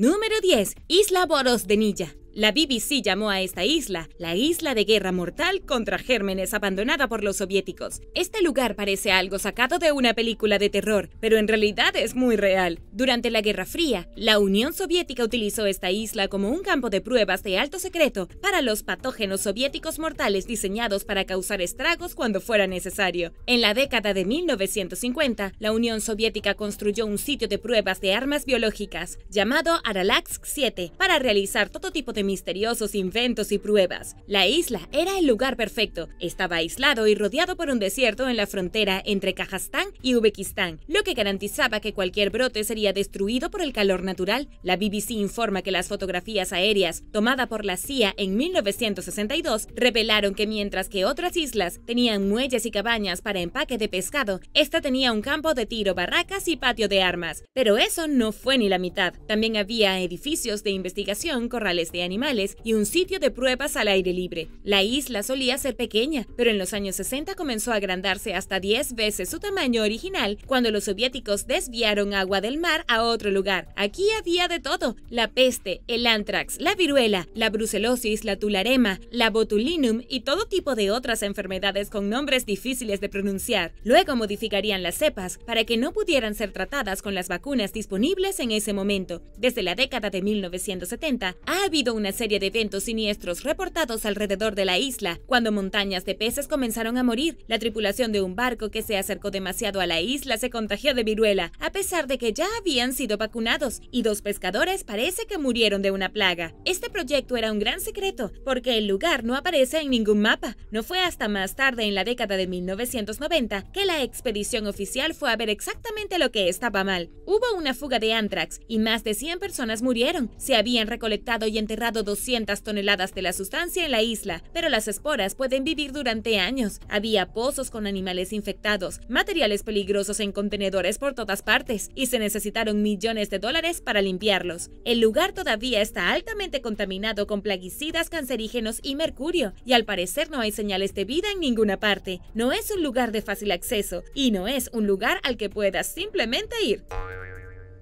Número 10. Isla Boros de Nilla. La BBC llamó a esta isla la isla de guerra mortal contra gérmenes abandonada por los soviéticos. Este lugar parece algo sacado de una película de terror, pero en realidad es muy real. Durante la Guerra Fría, la Unión Soviética utilizó esta isla como un campo de pruebas de alto secreto para los patógenos soviéticos mortales diseñados para causar estragos cuando fuera necesario. En la década de 1950, la Unión Soviética construyó un sitio de pruebas de armas biológicas llamado Aralaksk 7 para realizar todo tipo de misteriosos inventos y pruebas. La isla era el lugar perfecto. Estaba aislado y rodeado por un desierto en la frontera entre Kazajstán y Uzbekistán, lo que garantizaba que cualquier brote sería destruido por el calor natural. La BBC informa que las fotografías aéreas tomadas por la CIA en 1962 revelaron que mientras que otras islas tenían muelles y cabañas para empaque de pescado, esta tenía un campo de tiro, barracas y patio de armas. Pero eso no fue ni la mitad. También había edificios de investigación, corrales de animales, y un sitio de pruebas al aire libre. La isla solía ser pequeña, pero en los años 60 comenzó a agrandarse hasta 10 veces su tamaño original cuando los soviéticos desviaron agua del mar a otro lugar. Aquí había de todo: la peste, el antrax, la viruela, la brucelosis, la tularema, la botulinum y todo tipo de otras enfermedades con nombres difíciles de pronunciar. Luego modificarían las cepas para que no pudieran ser tratadas con las vacunas disponibles en ese momento. Desde la década de 1970 ha habido una serie de eventos siniestros reportados alrededor de la isla, cuando montañas de peces comenzaron a morir. La tripulación de un barco que se acercó demasiado a la isla se contagió de viruela, a pesar de que ya habían sido vacunados, y dos pescadores parece que murieron de una plaga. Este proyecto era un gran secreto, porque el lugar no aparece en ningún mapa. No fue hasta más tarde, en la década de 1990, que la expedición oficial fue a ver exactamente lo que estaba mal. Hubo una fuga de antrax y más de 100 personas murieron. Se habían recolectado y enterrado 200 toneladas de la sustancia en la isla, pero las esporas pueden vivir durante años. Había pozos con animales infectados, materiales peligrosos en contenedores por todas partes, y se necesitaron millones de dólares para limpiarlos. El lugar todavía está altamente contaminado con plaguicidas cancerígenos y mercurio, y al parecer no hay señales de vida en ninguna parte. No es un lugar de fácil acceso, y no es un lugar al que puedas simplemente ir.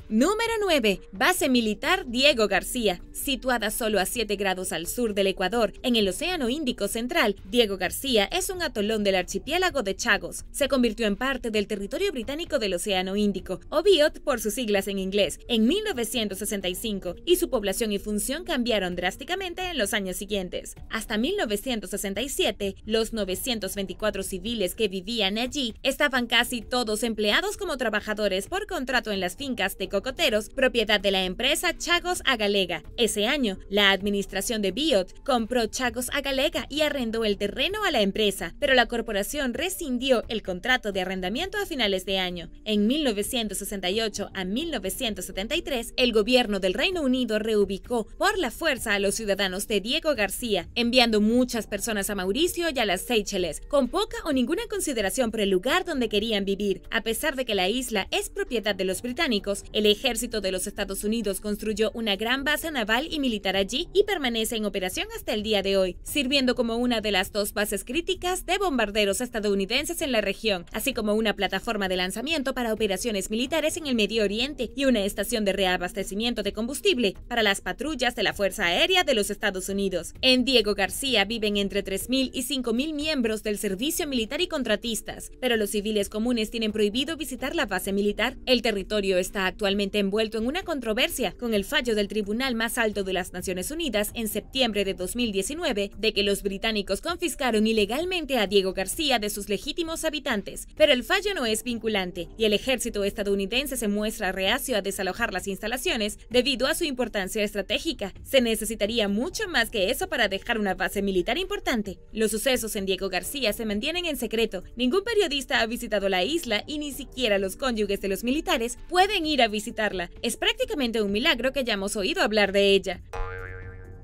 Número 9. Base militar Diego García. Situada solo a 7 grados al sur del Ecuador, en el Océano Índico Central, Diego García es un atolón del archipiélago de Chagos. Se convirtió en parte del territorio británico del Océano Índico, o BIOT por sus siglas en inglés, en 1965, y su población y función cambiaron drásticamente en los años siguientes. Hasta 1967, los 924 civiles que vivían allí estaban casi todos empleados como trabajadores por contrato en las fincas de cocoteros, propiedad de la empresa Chagos Agalega. Ese año, la administración de Biot compró Chagos Agalega y arrendó el terreno a la empresa, pero la corporación rescindió el contrato de arrendamiento a finales de año. En 1968 a 1973, el gobierno del Reino Unido reubicó por la fuerza a los ciudadanos de Diego García, enviando muchas personas a Mauricio y a las Seychelles, con poca o ninguna consideración por el lugar donde querían vivir. A pesar de que la isla es propiedad de los británicos, el el ejército de los Estados Unidos construyó una gran base naval y militar allí y permanece en operación hasta el día de hoy, sirviendo como una de las dos bases críticas de bombarderos estadounidenses en la región, así como una plataforma de lanzamiento para operaciones militares en el Medio Oriente y una estación de reabastecimiento de combustible para las patrullas de la Fuerza Aérea de los Estados Unidos. En Diego García viven entre 3.000 y 5.000 miembros del servicio militar y contratistas, pero los civiles comunes tienen prohibido visitar la base militar. El territorio está actualmente envuelto en una controversia con el fallo del Tribunal más alto de las Naciones Unidas en septiembre de 2019 de que los británicos confiscaron ilegalmente a Diego García de sus legítimos habitantes, pero el fallo no es vinculante y el ejército estadounidense se muestra reacio a desalojar las instalaciones debido a su importancia estratégica. Se necesitaría mucho más que eso para dejar una base militar importante. Los sucesos en Diego García se mantienen en secreto. Ningún periodista ha visitado la isla y ni siquiera los cónyuges de los militares pueden ir a visitar Es prácticamente un milagro que hayamos oído hablar de ella.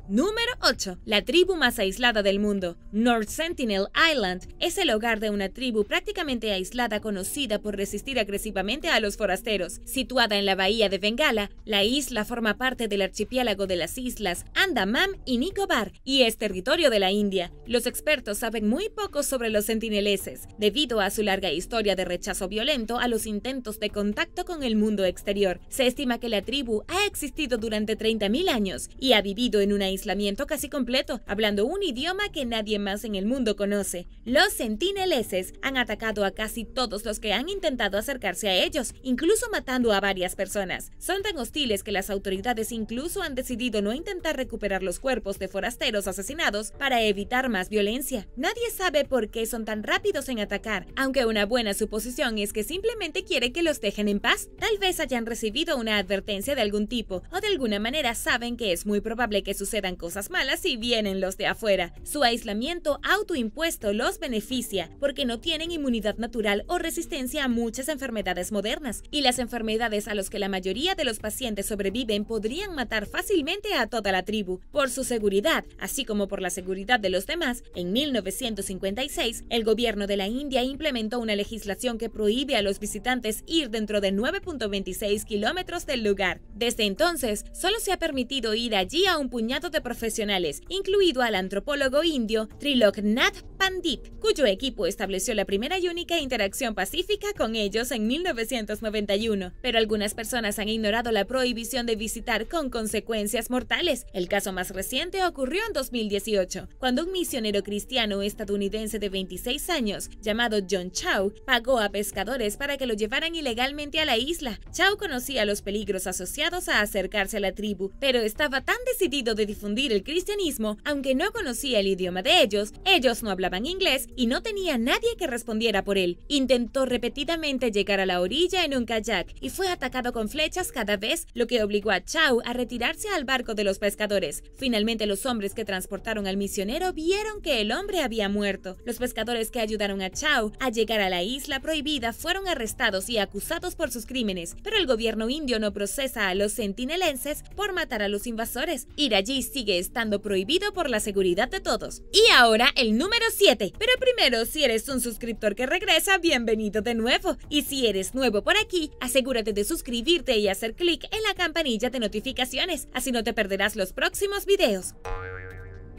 Número 8. La tribu más aislada del mundo. North Sentinel Island es el hogar de una tribu prácticamente aislada conocida por resistir agresivamente a los forasteros. Situada en la bahía de Bengala, la isla forma parte del archipiélago de las islas Andaman y Nicobar y es territorio de la India. Los expertos saben muy poco sobre los sentineleses, debido a su larga historia de rechazo violento a los intentos de contacto con el mundo exterior. Se estima que la tribu ha existido durante 30.000 años y ha vivido en una isla aislamiento casi completo, hablando un idioma que nadie más en el mundo conoce. Los sentineleses han atacado a casi todos los que han intentado acercarse a ellos, incluso matando a varias personas. Son tan hostiles que las autoridades incluso han decidido no intentar recuperar los cuerpos de forasteros asesinados para evitar más violencia. Nadie sabe por qué son tan rápidos en atacar, aunque una buena suposición es que simplemente quieren que los dejen en paz. Tal vez hayan recibido una advertencia de algún tipo o de alguna manera saben que es muy probable que sucedan cosas malas y vienen los de afuera. Su aislamiento autoimpuesto los beneficia porque no tienen inmunidad natural o resistencia a muchas enfermedades modernas, y las enfermedades a las que la mayoría de los pacientes sobreviven podrían matar fácilmente a toda la tribu. Por su seguridad, así como por la seguridad de los demás, en 1956 el gobierno de la India implementó una legislación que prohíbe a los visitantes ir dentro de 9.26 kilómetros del lugar. Desde entonces, solo se ha permitido ir allí a un puñado de profesionales, incluido al antropólogo indio Trilok Nath Pandit, cuyo equipo estableció la primera y única interacción pacífica con ellos en 1991. Pero algunas personas han ignorado la prohibición de visitar con consecuencias mortales. El caso más reciente ocurrió en 2018, cuando un misionero cristiano estadounidense de 26 años, llamado John Chow, pagó a pescadores para que lo llevaran ilegalmente a la isla. Chow conocía los peligros asociados a acercarse a la tribu, pero estaba tan decidido de difundir el cristianismo, aunque no conocía el idioma de ellos, ellos no hablaban inglés y no tenía nadie que respondiera por él. Intentó repetidamente llegar a la orilla en un kayak y fue atacado con flechas cada vez, lo que obligó a Chau a retirarse al barco de los pescadores. Finalmente los hombres que transportaron al misionero vieron que el hombre había muerto. Los pescadores que ayudaron a Chau a llegar a la isla prohibida fueron arrestados y acusados por sus crímenes, pero el gobierno indio no procesa a los sentinelenses por matar a los invasores. Ir sigue estando prohibido por la seguridad de todos. Y ahora el número 7. Pero primero, si eres un suscriptor que regresa, bienvenido de nuevo. Y si eres nuevo por aquí, asegúrate de suscribirte y hacer clic en la campanilla de notificaciones, así no te perderás los próximos videos.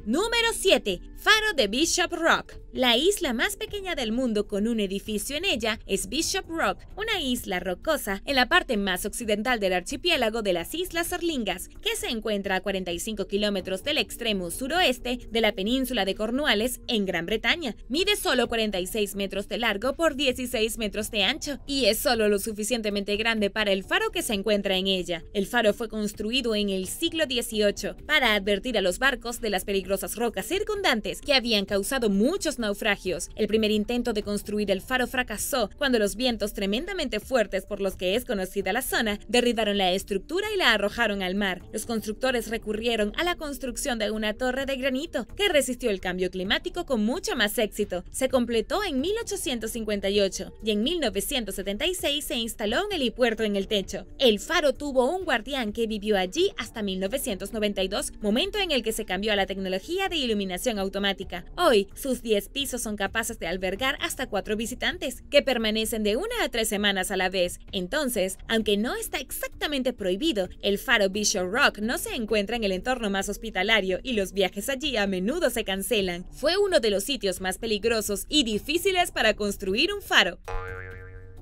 Número 7. Faro de Bishop Rock. La isla más pequeña del mundo con un edificio en ella es Bishop Rock, una isla rocosa en la parte más occidental del archipiélago de las Islas Orlingas, que se encuentra a 45 kilómetros del extremo suroeste de la península de Cornualles, en Gran Bretaña. Mide solo 46 metros de largo por 16 metros de ancho y es solo lo suficientemente grande para el faro que se encuentra en ella. El faro fue construido en el siglo XVIII para advertir a los barcos de las peligrosas rocas circundantes que habían causado muchos naufragios. El primer intento de construir el faro fracasó cuando los vientos tremendamente fuertes por los que es conocida la zona derribaron la estructura y la arrojaron al mar. Los constructores recurrieron a la construcción de una torre de granito que resistió el cambio climático con mucho más éxito. Se completó en 1858 y en 1976 se instaló un helipuerto en el techo. El faro tuvo un guardián que vivió allí hasta 1992, momento en el que se cambió a la tecnología de iluminación automática. Hoy, sus 10 son capaces de albergar hasta cuatro visitantes, que permanecen de una a tres semanas a la vez. Entonces, aunque no está exactamente prohibido, el faro Bishop Rock no se encuentra en el entorno más hospitalario y los viajes allí a menudo se cancelan. Fue uno de los sitios más peligrosos y difíciles para construir un faro.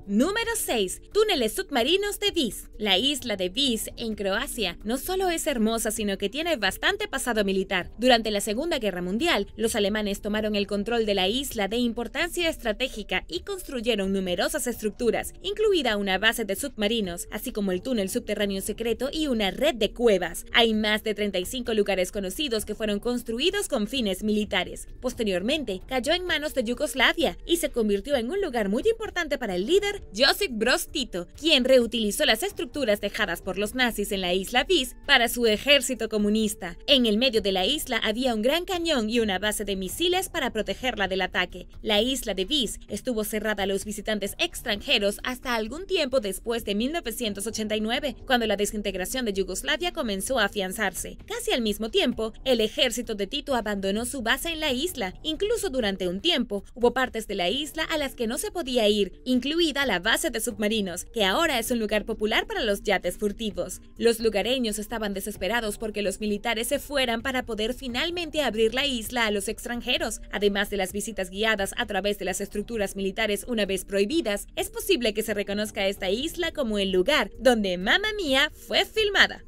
Número 6. Túneles submarinos de Vis. La isla de Vis, en Croacia, no solo es hermosa, sino que tiene bastante pasado militar. Durante la Segunda Guerra Mundial, los alemanes tomaron el control de la isla de importancia estratégica y construyeron numerosas estructuras, incluida una base de submarinos, así como el túnel subterráneo secreto y una red de cuevas. Hay más de 35 lugares conocidos que fueron construidos con fines militares. Posteriormente, cayó en manos de Yugoslavia y se convirtió en un lugar muy importante para el líder Hitler, Joseph Broz Tito, quien reutilizó las estructuras dejadas por los nazis en la isla Vis para su ejército comunista. En el medio de la isla había un gran cañón y una base de misiles para protegerla del ataque. La isla de Vis estuvo cerrada a los visitantes extranjeros hasta algún tiempo después de 1989, cuando la desintegración de Yugoslavia comenzó a afianzarse. Casi al mismo tiempo, el ejército de Tito abandonó su base en la isla. Incluso durante un tiempo, hubo partes de la isla a las que no se podía ir, incluida la base de submarinos, que ahora es un lugar popular para los yates furtivos. Los lugareños estaban desesperados porque los militares se fueran para poder finalmente abrir la isla a los extranjeros. Además de las visitas guiadas a través de las estructuras militares una vez prohibidas, es posible que se reconozca esta isla como el lugar donde Mamma Mía fue filmada.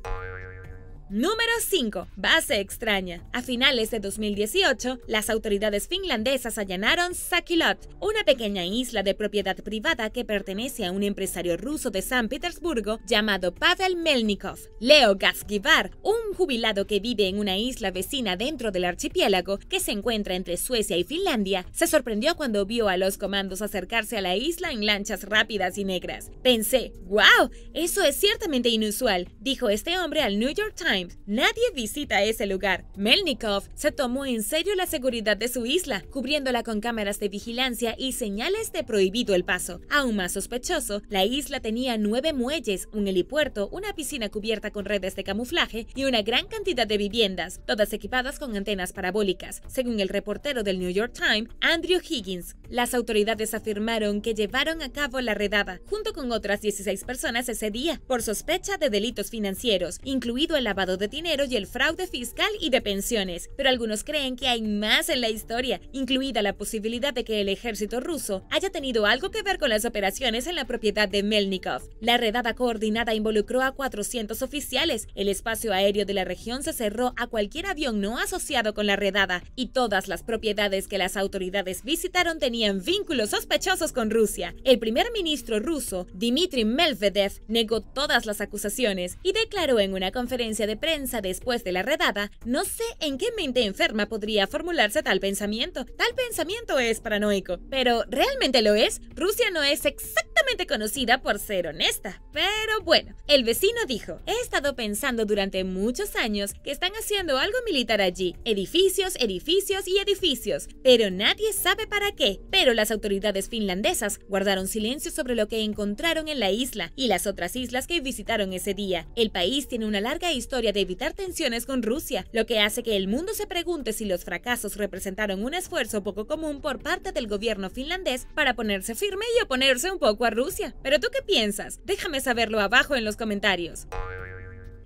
Número 5. Base extraña. A finales de 2018, las autoridades finlandesas allanaron Sakilot, una pequeña isla de propiedad privada que pertenece a un empresario ruso de San Petersburgo llamado Pavel Melnikov. Leo Gaskivar, un jubilado que vive en una isla vecina dentro del archipiélago que se encuentra entre Suecia y Finlandia, se sorprendió cuando vio a los comandos acercarse a la isla en lanchas rápidas y negras. Pensé, wow, eso es ciertamente inusual, dijo este hombre al New York Times Nadie visita ese lugar. Melnikov se tomó en serio la seguridad de su isla, cubriéndola con cámaras de vigilancia y señales de prohibido el paso. Aún más sospechoso, la isla tenía nueve muelles, un helipuerto, una piscina cubierta con redes de camuflaje y una gran cantidad de viviendas, todas equipadas con antenas parabólicas, según el reportero del New York Times, Andrew Higgins. Las autoridades afirmaron que llevaron a cabo la redada, junto con otras 16 personas ese día, por sospecha de delitos financieros, incluido el lavado de dinero y el fraude fiscal y de pensiones, pero algunos creen que hay más en la historia, incluida la posibilidad de que el ejército ruso haya tenido algo que ver con las operaciones en la propiedad de Melnikov. La redada coordinada involucró a 400 oficiales, el espacio aéreo de la región se cerró a cualquier avión no asociado con la redada y todas las propiedades que las autoridades visitaron tenían vínculos sospechosos con Rusia. El primer ministro ruso, Dmitry Medvedev, negó todas las acusaciones y declaró en una conferencia de prensa después de la redada, no sé en qué mente enferma podría formularse tal pensamiento. Tal pensamiento es paranoico. Pero, ¿realmente lo es? Rusia no es exactamente conocida por ser honesta. Pero bueno, el vecino dijo, he estado pensando durante muchos años que están haciendo algo militar allí. Edificios, edificios y edificios. Pero nadie sabe para qué. Pero las autoridades finlandesas guardaron silencio sobre lo que encontraron en la isla y las otras islas que visitaron ese día. El país tiene una larga historia de evitar tensiones con Rusia, lo que hace que el mundo se pregunte si los fracasos representaron un esfuerzo poco común por parte del gobierno finlandés para ponerse firme y oponerse un poco a Rusia. Pero tú qué piensas? Déjame saberlo abajo en los comentarios.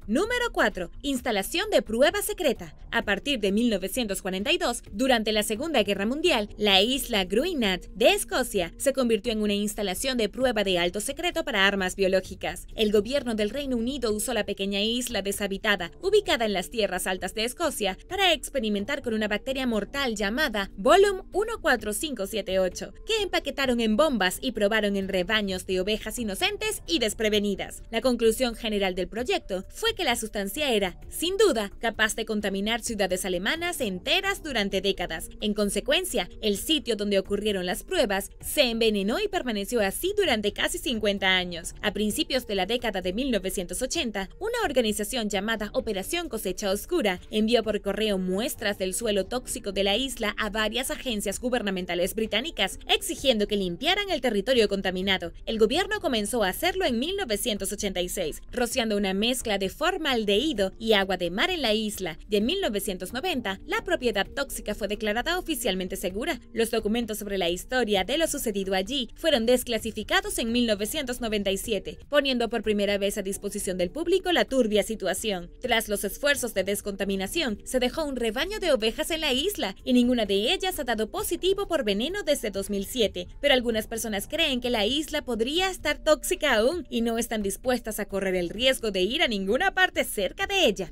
Número 4. Instalación de prueba secreta. A partir de 1942, durante la Segunda Guerra Mundial, la isla Gruinat de Escocia se convirtió en una instalación de prueba de alto secreto para armas biológicas. El gobierno del Reino Unido usó la pequeña isla deshabitada, ubicada en las tierras altas de Escocia, para experimentar con una bacteria mortal llamada Volum 14578, que empaquetaron en bombas y probaron en rebaños de ovejas inocentes y desprevenidas. La conclusión general del proyecto fue que la sustancia era, sin duda, capaz de contaminar ciudades alemanas enteras durante décadas. En consecuencia, el sitio donde ocurrieron las pruebas se envenenó y permaneció así durante casi 50 años. A principios de la década de 1980, una organización llamada Operación Cosecha Oscura envió por correo muestras del suelo tóxico de la isla a varias agencias gubernamentales británicas, exigiendo que limpiaran el territorio contaminado. El gobierno comenzó a hacerlo en 1986, rociando una mezcla de formaldehído y agua de mar en la isla. De 1990, la propiedad tóxica fue declarada oficialmente segura. Los documentos sobre la historia de lo sucedido allí fueron desclasificados en 1997, poniendo por primera vez a disposición del público la turbia situación. Tras los esfuerzos de descontaminación, se dejó un rebaño de ovejas en la isla y ninguna de ellas ha dado positivo por veneno desde 2007, pero algunas personas creen que la isla podría estar tóxica aún y no están dispuestas a correr el riesgo de ir a ninguna parte cerca de ella.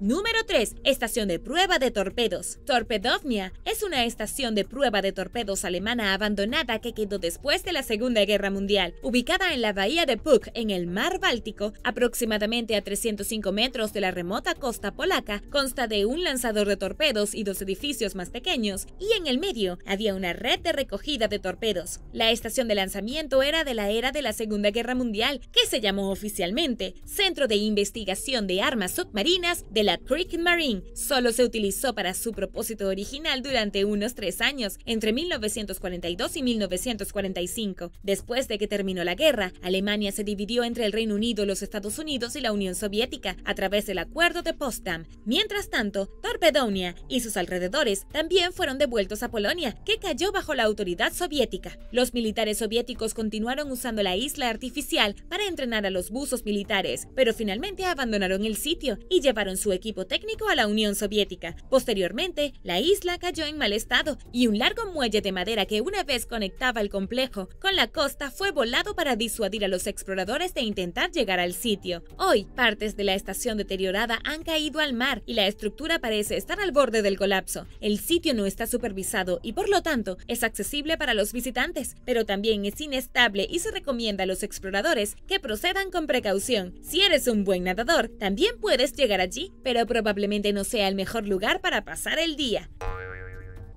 Número 3. Estación de prueba de torpedos. Torpedovnia es una estación de prueba de torpedos alemana abandonada que quedó después de la Segunda Guerra Mundial, ubicada en la bahía de Puk, en el mar Báltico, aproximadamente a 305 metros de la remota costa polaca, consta de un lanzador de torpedos y dos edificios más pequeños, y en el medio había una red de recogida de torpedos. La estación de lanzamiento era de la era de la Segunda Guerra Mundial, que se llamó oficialmente Centro de Investigación de Armas Submarinas de la Creek Marine. Solo se utilizó para su propósito original durante unos tres años, entre 1942 y 1945. Después de que terminó la guerra, Alemania se dividió entre el Reino Unido, los Estados Unidos y la Unión Soviética a través del Acuerdo de Potsdam. Mientras tanto, Torpedonia y sus alrededores también fueron devueltos a Polonia, que cayó bajo la autoridad soviética. Los militares soviéticos continuaron usando la isla artificial para entrenar a los buzos militares, pero finalmente abandonaron el sitio y llevaron su equipo técnico a la Unión Soviética. Posteriormente, la isla cayó en mal estado y un largo muelle de madera que una vez conectaba el complejo con la costa fue volado para disuadir a los exploradores de intentar llegar al sitio. Hoy, partes de la estación deteriorada han caído al mar y la estructura parece estar al borde del colapso. El sitio no está supervisado y por lo tanto es accesible para los visitantes, pero también es inestable y se recomienda a los exploradores que procedan con precaución. Si eres un buen nadador, también puedes llegar allí, pero probablemente no sea el mejor lugar para pasar el día.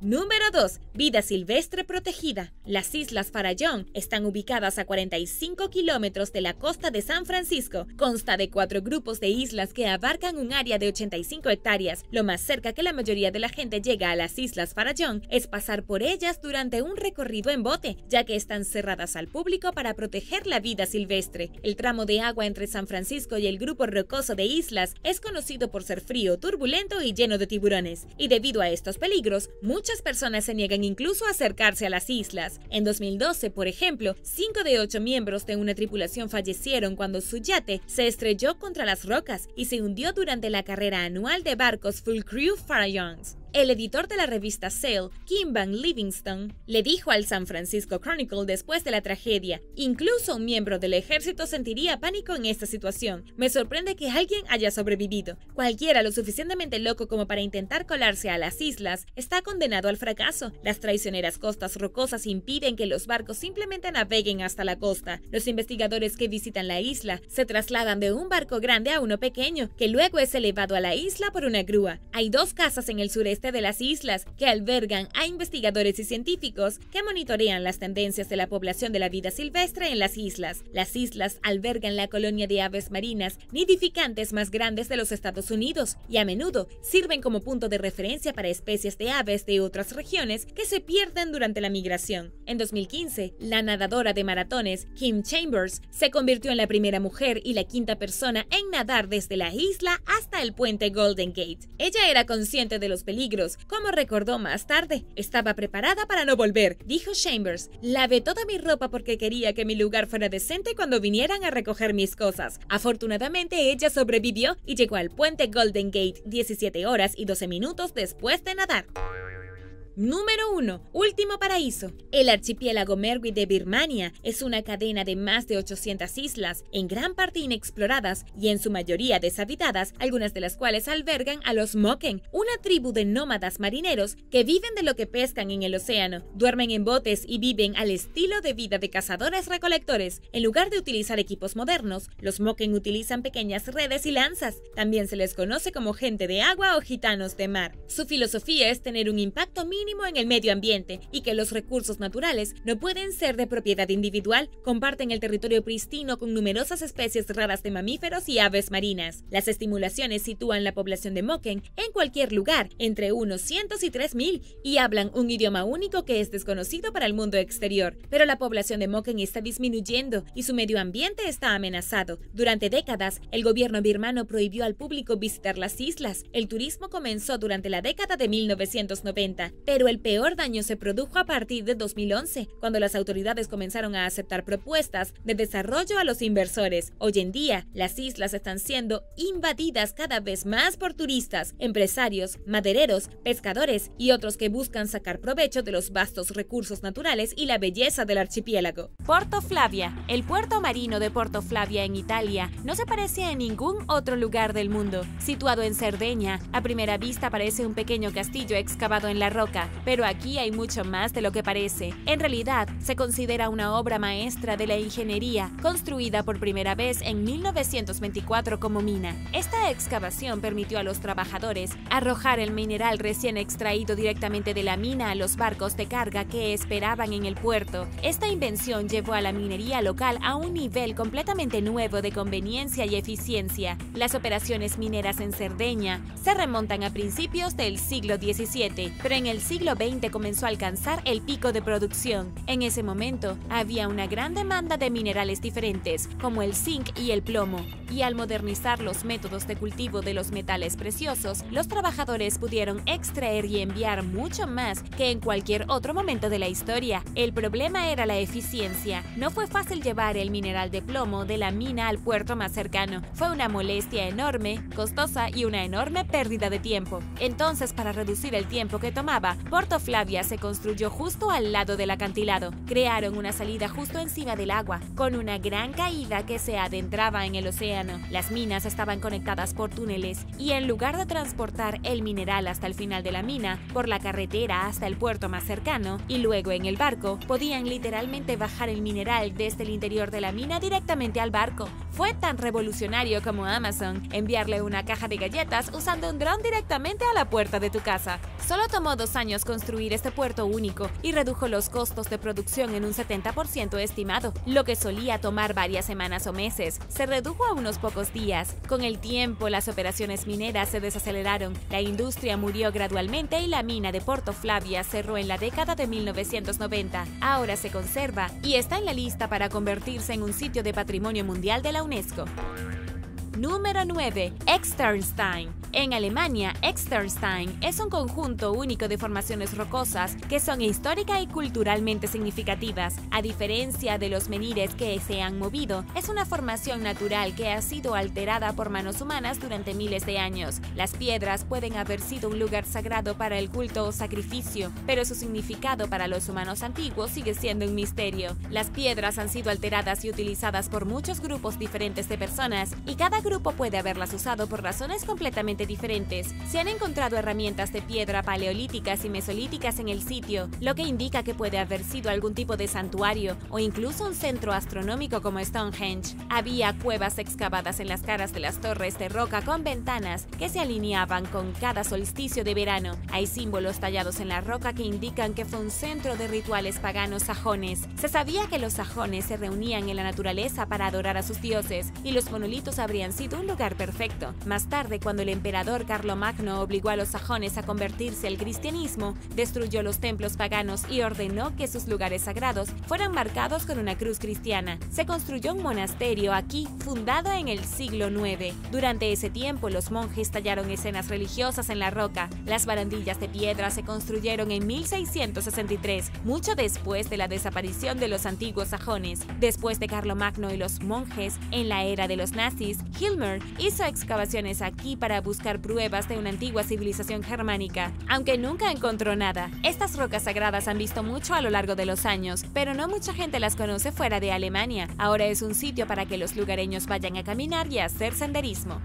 Número 2. Vida silvestre protegida. Las Islas Farallón están ubicadas a 45 kilómetros de la costa de San Francisco. Consta de cuatro grupos de islas que abarcan un área de 85 hectáreas. Lo más cerca que la mayoría de la gente llega a las Islas Farallón es pasar por ellas durante un recorrido en bote, ya que están cerradas al público para proteger la vida silvestre. El tramo de agua entre San Francisco y el grupo rocoso de islas es conocido por ser frío, turbulento y lleno de tiburones. Y debido a estos peligros, muchos Muchas personas se niegan incluso a acercarse a las islas. En 2012, por ejemplo, 5 de 8 miembros de una tripulación fallecieron cuando su yate se estrelló contra las rocas y se hundió durante la carrera anual de barcos Full Crew Farallones. El editor de la revista Sail, Kim Van Livingston, le dijo al San Francisco Chronicle después de la tragedia, incluso un miembro del ejército sentiría pánico en esta situación. Me sorprende que alguien haya sobrevivido. Cualquiera lo suficientemente loco como para intentar colarse a las islas está condenado al fracaso. Las traicioneras costas rocosas impiden que los barcos simplemente naveguen hasta la costa. Los investigadores que visitan la isla se trasladan de un barco grande a uno pequeño, que luego es elevado a la isla por una grúa. Hay dos casas en el sureste de las islas, que albergan a investigadores y científicos que monitorean las tendencias de la población de la vida silvestre en las islas. Las islas albergan la colonia de aves marinas nidificantes más grandes de los Estados Unidos y a menudo sirven como punto de referencia para especies de aves de otras regiones que se pierden durante la migración. En 2015, la nadadora de maratones Kim Chambers se convirtió en la primera mujer y la quinta persona en nadar desde la isla hasta el puente Golden Gate. Ella era consciente de los peligros como recordó más tarde. Estaba preparada para no volver, dijo Chambers. Lavé toda mi ropa porque quería que mi lugar fuera decente cuando vinieran a recoger mis cosas. Afortunadamente ella sobrevivió y llegó al puente Golden Gate 17 horas y 12 minutos después de nadar. Número 1. Último paraíso. El archipiélago Merwi de Birmania es una cadena de más de 800 islas, en gran parte inexploradas y en su mayoría deshabitadas, algunas de las cuales albergan a los Moken, una tribu de nómadas marineros que viven de lo que pescan en el océano, duermen en botes y viven al estilo de vida de cazadores-recolectores. En lugar de utilizar equipos modernos, los Moken utilizan pequeñas redes y lanzas. También se les conoce como gente de agua o gitanos de mar. Su filosofía es tener un impacto mínimo en el medio ambiente y que los recursos naturales no pueden ser de propiedad individual, comparten el territorio pristino con numerosas especies raras de mamíferos y aves marinas. Las estimulaciones sitúan la población de Moken en cualquier lugar, entre unos cientos y tres mil, y hablan un idioma único que es desconocido para el mundo exterior. Pero la población de Moken está disminuyendo y su medio ambiente está amenazado. Durante décadas, el gobierno birmano prohibió al público visitar las islas. El turismo comenzó durante la década de 1990, Pero el peor daño se produjo a partir de 2011, cuando las autoridades comenzaron a aceptar propuestas de desarrollo a los inversores. Hoy en día, las islas están siendo invadidas cada vez más por turistas, empresarios, madereros, pescadores y otros que buscan sacar provecho de los vastos recursos naturales y la belleza del archipiélago. Porto Flavia, el puerto marino de Porto Flavia en Italia, no se parece a ningún otro lugar del mundo. Situado en Cerdeña, a primera vista parece un pequeño castillo excavado en la roca, pero aquí hay mucho más de lo que parece. En realidad, se considera una obra maestra de la ingeniería, construida por primera vez en 1924 como mina. Esta excavación permitió a los trabajadores arrojar el mineral recién extraído directamente de la mina a los barcos de carga que esperaban en el puerto. Esta invención llevó a la minería local a un nivel completamente nuevo de conveniencia y eficiencia. Las operaciones mineras en Cerdeña se remontan a principios del siglo XVII, pero en el siglo XX comenzó a alcanzar el pico de producción. En ese momento había una gran demanda de minerales diferentes, como el zinc y el plomo, y al modernizar los métodos de cultivo de los metales preciosos, los trabajadores pudieron extraer y enviar mucho más que en cualquier otro momento de la historia. El problema era la eficiencia. No fue fácil llevar el mineral de plomo de la mina al puerto más cercano. Fue una molestia enorme, costosa y una enorme pérdida de tiempo. Entonces, para reducir el tiempo que tomaba, Porto Flavia se construyó justo al lado del acantilado. Crearon una salida justo encima del agua, con una gran caída que se adentraba en el océano. Las minas estaban conectadas por túneles y en lugar de transportar el mineral hasta el final de la mina, por la carretera hasta el puerto más cercano y luego en el barco, podían literalmente bajar el mineral desde el interior de la mina directamente al barco. Fue tan revolucionario como Amazon enviarle una caja de galletas usando un dron directamente a la puerta de tu casa. Solo tomó dos años construir este puerto único y redujo los costos de producción en un 70% estimado, lo que solía tomar varias semanas o meses. Se redujo a unos pocos días. Con el tiempo, las operaciones mineras se desaceleraron, la industria murió gradualmente y la mina de Porto Flavia cerró en la década de 1990. Ahora se conserva y está en la lista para convertirse en un sitio de patrimonio mundial de la UNESCO. Número 9. Externstein. En Alemania, Externstein es un conjunto único de formaciones rocosas que son histórica y culturalmente significativas. A diferencia de los menires que se han movido, es una formación natural que ha sido alterada por manos humanas durante miles de años. Las piedras pueden haber sido un lugar sagrado para el culto o sacrificio, pero su significado para los humanos antiguos sigue siendo un misterio. Las piedras han sido alteradas y utilizadas por muchos grupos diferentes de personas, y cada grupo puede haberlas usado por razones completamente diferentes. Se han encontrado herramientas de piedra paleolíticas y mesolíticas en el sitio, lo que indica que puede haber sido algún tipo de santuario o incluso un centro astronómico como Stonehenge. Había cuevas excavadas en las caras de las torres de roca con ventanas que se alineaban con cada solsticio de verano. Hay símbolos tallados en la roca que indican que fue un centro de rituales paganos sajones. Se sabía que los sajones se reunían en la naturaleza para adorar a sus dioses y los monolitos habrían sido un lugar perfecto. Más tarde, cuando el emperador Carlomagno obligó a los sajones a convertirse al cristianismo, destruyó los templos paganos y ordenó que sus lugares sagrados fueran marcados con una cruz cristiana. Se construyó un monasterio aquí, fundado en el siglo IX. Durante ese tiempo, los monjes tallaron escenas religiosas en la roca. Las barandillas de piedra se construyeron en 1663, mucho después de la desaparición de los antiguos sajones. Después de Carlomagno y los monjes, en la era de los nazis, Hilmer hizo excavaciones aquí para buscar pruebas de una antigua civilización germánica, aunque nunca encontró nada. Estas rocas sagradas han visto mucho a lo largo de los años, pero no mucha gente las conoce fuera de Alemania. Ahora es un sitio para que los lugareños vayan a caminar y hacer senderismo.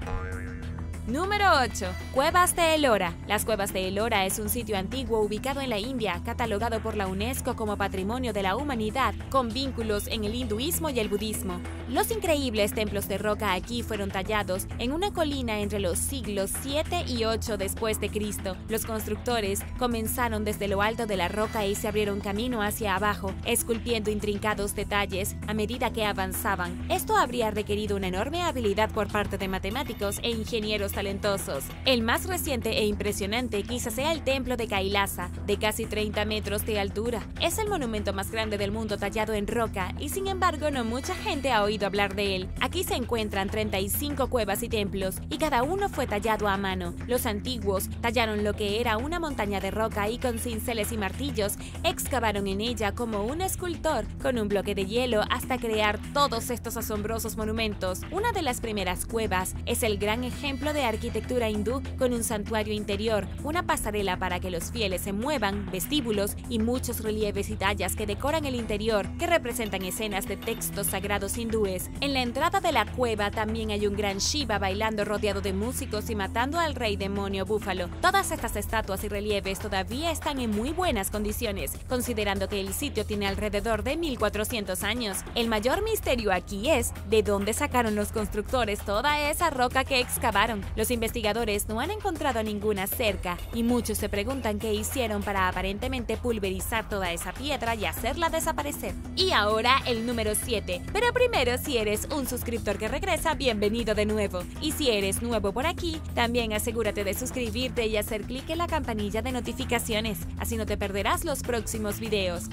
Número 8. Cuevas de Elora. Las cuevas de Elora es un sitio antiguo ubicado en la India, catalogado por la UNESCO como Patrimonio de la Humanidad, con vínculos en el hinduismo y el budismo. Los increíbles templos de roca aquí fueron tallados en una colina entre los siglos 7 y 8 después de Cristo. Los constructores comenzaron desde lo alto de la roca y se abrieron camino hacia abajo, esculpiendo intrincados detalles a medida que avanzaban. Esto habría requerido una enorme habilidad por parte de matemáticos e ingenieros talentosos. El más reciente e impresionante quizás sea el templo de Kailasa, de casi 30 metros de altura. Es el monumento más grande del mundo tallado en roca y sin embargo no mucha gente ha oído hablar de él. Aquí se encuentran 35 cuevas y templos y cada uno fue tallado a mano. Los antiguos tallaron lo que era una montaña de roca y con cinceles y martillos excavaron en ella como un escultor con un bloque de hielo hasta crear todos estos asombrosos monumentos. Una de las primeras cuevas es el gran ejemplo de arquitectura hindú con un santuario interior, una pasarela para que los fieles se muevan, vestíbulos y muchos relieves y tallas que decoran el interior que representan escenas de textos sagrados hindúes. En la entrada de la cueva también hay un gran Shiva bailando rodeado de músicos y matando al rey demonio búfalo. Todas estas estatuas y relieves todavía están en muy buenas condiciones, considerando que el sitio tiene alrededor de 1400 años. El mayor misterio aquí es de dónde sacaron los constructores toda esa roca que excavaron. Los investigadores no han encontrado ninguna cerca y muchos se preguntan qué hicieron para aparentemente pulverizar toda esa piedra y hacerla desaparecer. Y ahora el número 7. Pero primero si eres un suscriptor que regresa, bienvenido de nuevo. Y si eres nuevo por aquí, también asegúrate de suscribirte y hacer clic en la campanilla de notificaciones, así no te perderás los próximos videos.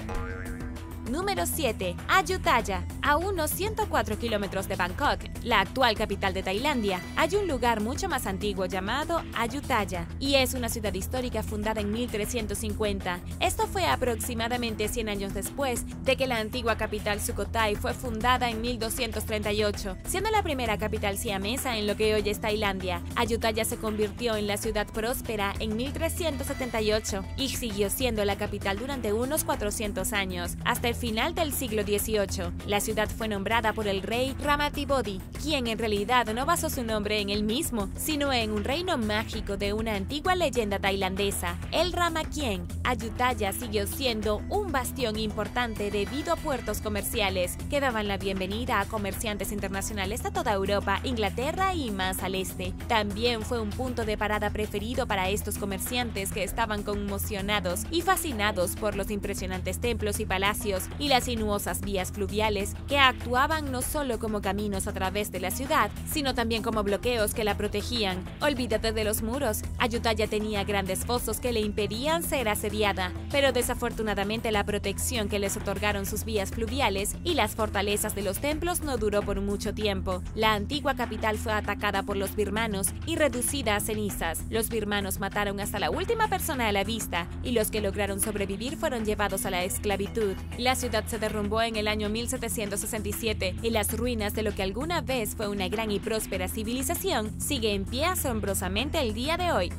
Número 7. Ayutthaya. A unos 104 kilómetros de Bangkok, la actual capital de Tailandia, hay un lugar mucho más antiguo llamado Ayutthaya y es una ciudad histórica fundada en 1350. Esto fue aproximadamente 100 años después de que la antigua capital Sukhothai fue fundada en 1238, siendo la primera capital siamesa en lo que hoy es Tailandia. Ayutthaya se convirtió en la ciudad próspera en 1378 y siguió siendo la capital durante unos 400 años, hasta final del siglo XVIII. La ciudad fue nombrada por el rey Ramatibodi, quien en realidad no basó su nombre en él mismo, sino en un reino mágico de una antigua leyenda tailandesa, el Ramakien. Ayutthaya siguió siendo un bastión importante debido a puertos comerciales que daban la bienvenida a comerciantes internacionales a toda Europa, Inglaterra y más al este. También fue un punto de parada preferido para estos comerciantes que estaban conmocionados y fascinados por los impresionantes templos y palacios y las sinuosas vías fluviales que actuaban no solo como caminos a través de la ciudad, sino también como bloqueos que la protegían. Olvídate de los muros. Ayutthaya tenía grandes fosos que le impedían ser asediada, pero desafortunadamente la protección que les otorgaron sus vías fluviales y las fortalezas de los templos no duró por mucho tiempo. La antigua capital fue atacada por los birmanos y reducida a cenizas. Los birmanos mataron hasta la última persona a la vista y los que lograron sobrevivir fueron llevados a la esclavitud. La ciudad se derrumbó en el año 1767 y las ruinas de lo que alguna vez fue una gran y próspera civilización sigue en pie asombrosamente el día de hoy.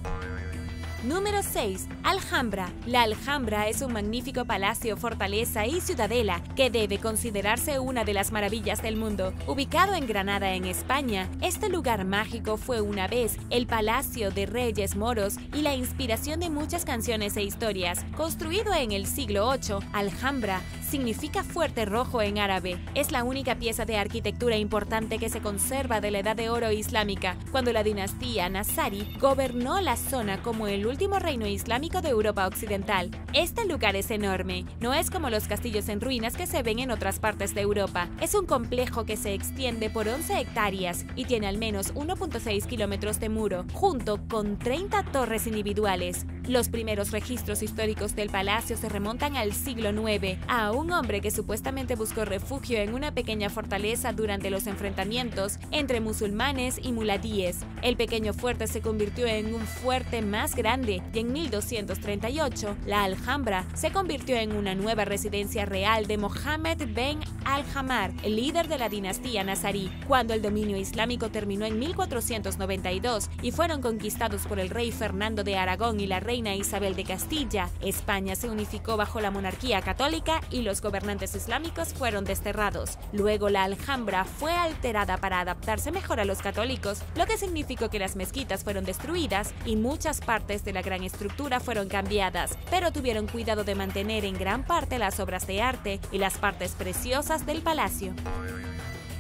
Número 6. Alhambra. La Alhambra es un magnífico palacio, fortaleza y ciudadela que debe considerarse una de las maravillas del mundo. Ubicado en Granada, en España, este lugar mágico fue una vez el palacio de reyes moros y la inspiración de muchas canciones e historias. Construido en el siglo VIII, Alhambra significa fuerte rojo en árabe. Es la única pieza de arquitectura importante que se conserva de la Edad de Oro islámica, cuando la dinastía Nasari gobernó la zona como el último reino islámico de Europa Occidental. Este lugar es enorme, no es como los castillos en ruinas que se ven en otras partes de Europa. Es un complejo que se extiende por 11 hectáreas y tiene al menos 1.6 kilómetros de muro, junto con 30 torres individuales. Los primeros registros históricos del palacio se remontan al siglo IX, a un hombre que supuestamente buscó refugio en una pequeña fortaleza durante los enfrentamientos entre musulmanes y muladíes. El pequeño fuerte se convirtió en un fuerte más grande y en 1238 la Alhambra se convirtió en una nueva residencia real de Mohammed Ben al-Hamar, el líder de la dinastía nazarí. Cuando el dominio islámico terminó en 1492 y fueron conquistados por el rey Fernando de Aragón y la reina Isabel de Castilla, España se unificó bajo la monarquía católica y los gobernantes islámicos fueron desterrados. Luego la Alhambra fue alterada para adaptarse mejor a los católicos, lo que significó que las mezquitas fueron destruidas y muchas partes de la gran estructura fueron cambiadas, pero tuvieron cuidado de mantener en gran parte las obras de arte y las partes preciosas del palacio.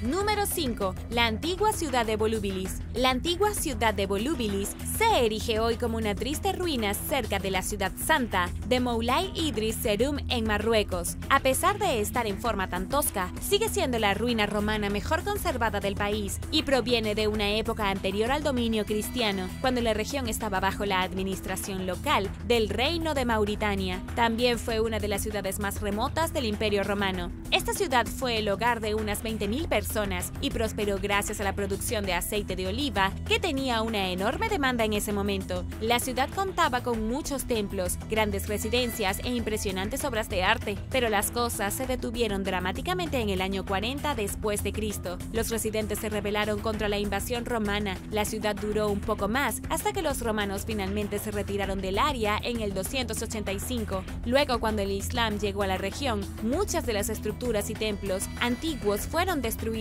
Número 5. La antigua ciudad de Volubilis. La antigua ciudad de Volubilis se erige hoy como una triste ruina cerca de la ciudad santa de Moulay Idris Serum en Marruecos. A pesar de estar en forma tan tosca, sigue siendo la ruina romana mejor conservada del país y proviene de una época anterior al dominio cristiano, cuando la región estaba bajo la administración local del Reino de Mauritania. También fue una de las ciudades más remotas del Imperio Romano. Esta ciudad fue el hogar de unas 20.000 personas y prosperó gracias a la producción de aceite de oliva, que tenía una enorme demanda en ese momento. La ciudad contaba con muchos templos, grandes residencias e impresionantes obras de arte, pero las cosas se detuvieron dramáticamente en el año 40 después de Cristo. Los residentes se rebelaron contra la invasión romana. La ciudad duró un poco más hasta que los romanos finalmente se retiraron del área en el 285. Luego, cuando el Islam llegó a la región, muchas de las estructuras y templos antiguos fueron destruidos.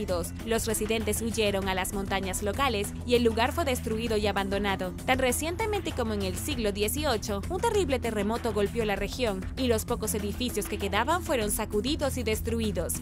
Los residentes huyeron a las montañas locales y el lugar fue destruido y abandonado. Tan recientemente como en el siglo XVIII, un terrible terremoto golpeó la región y los pocos edificios que quedaban fueron sacudidos y destruidos.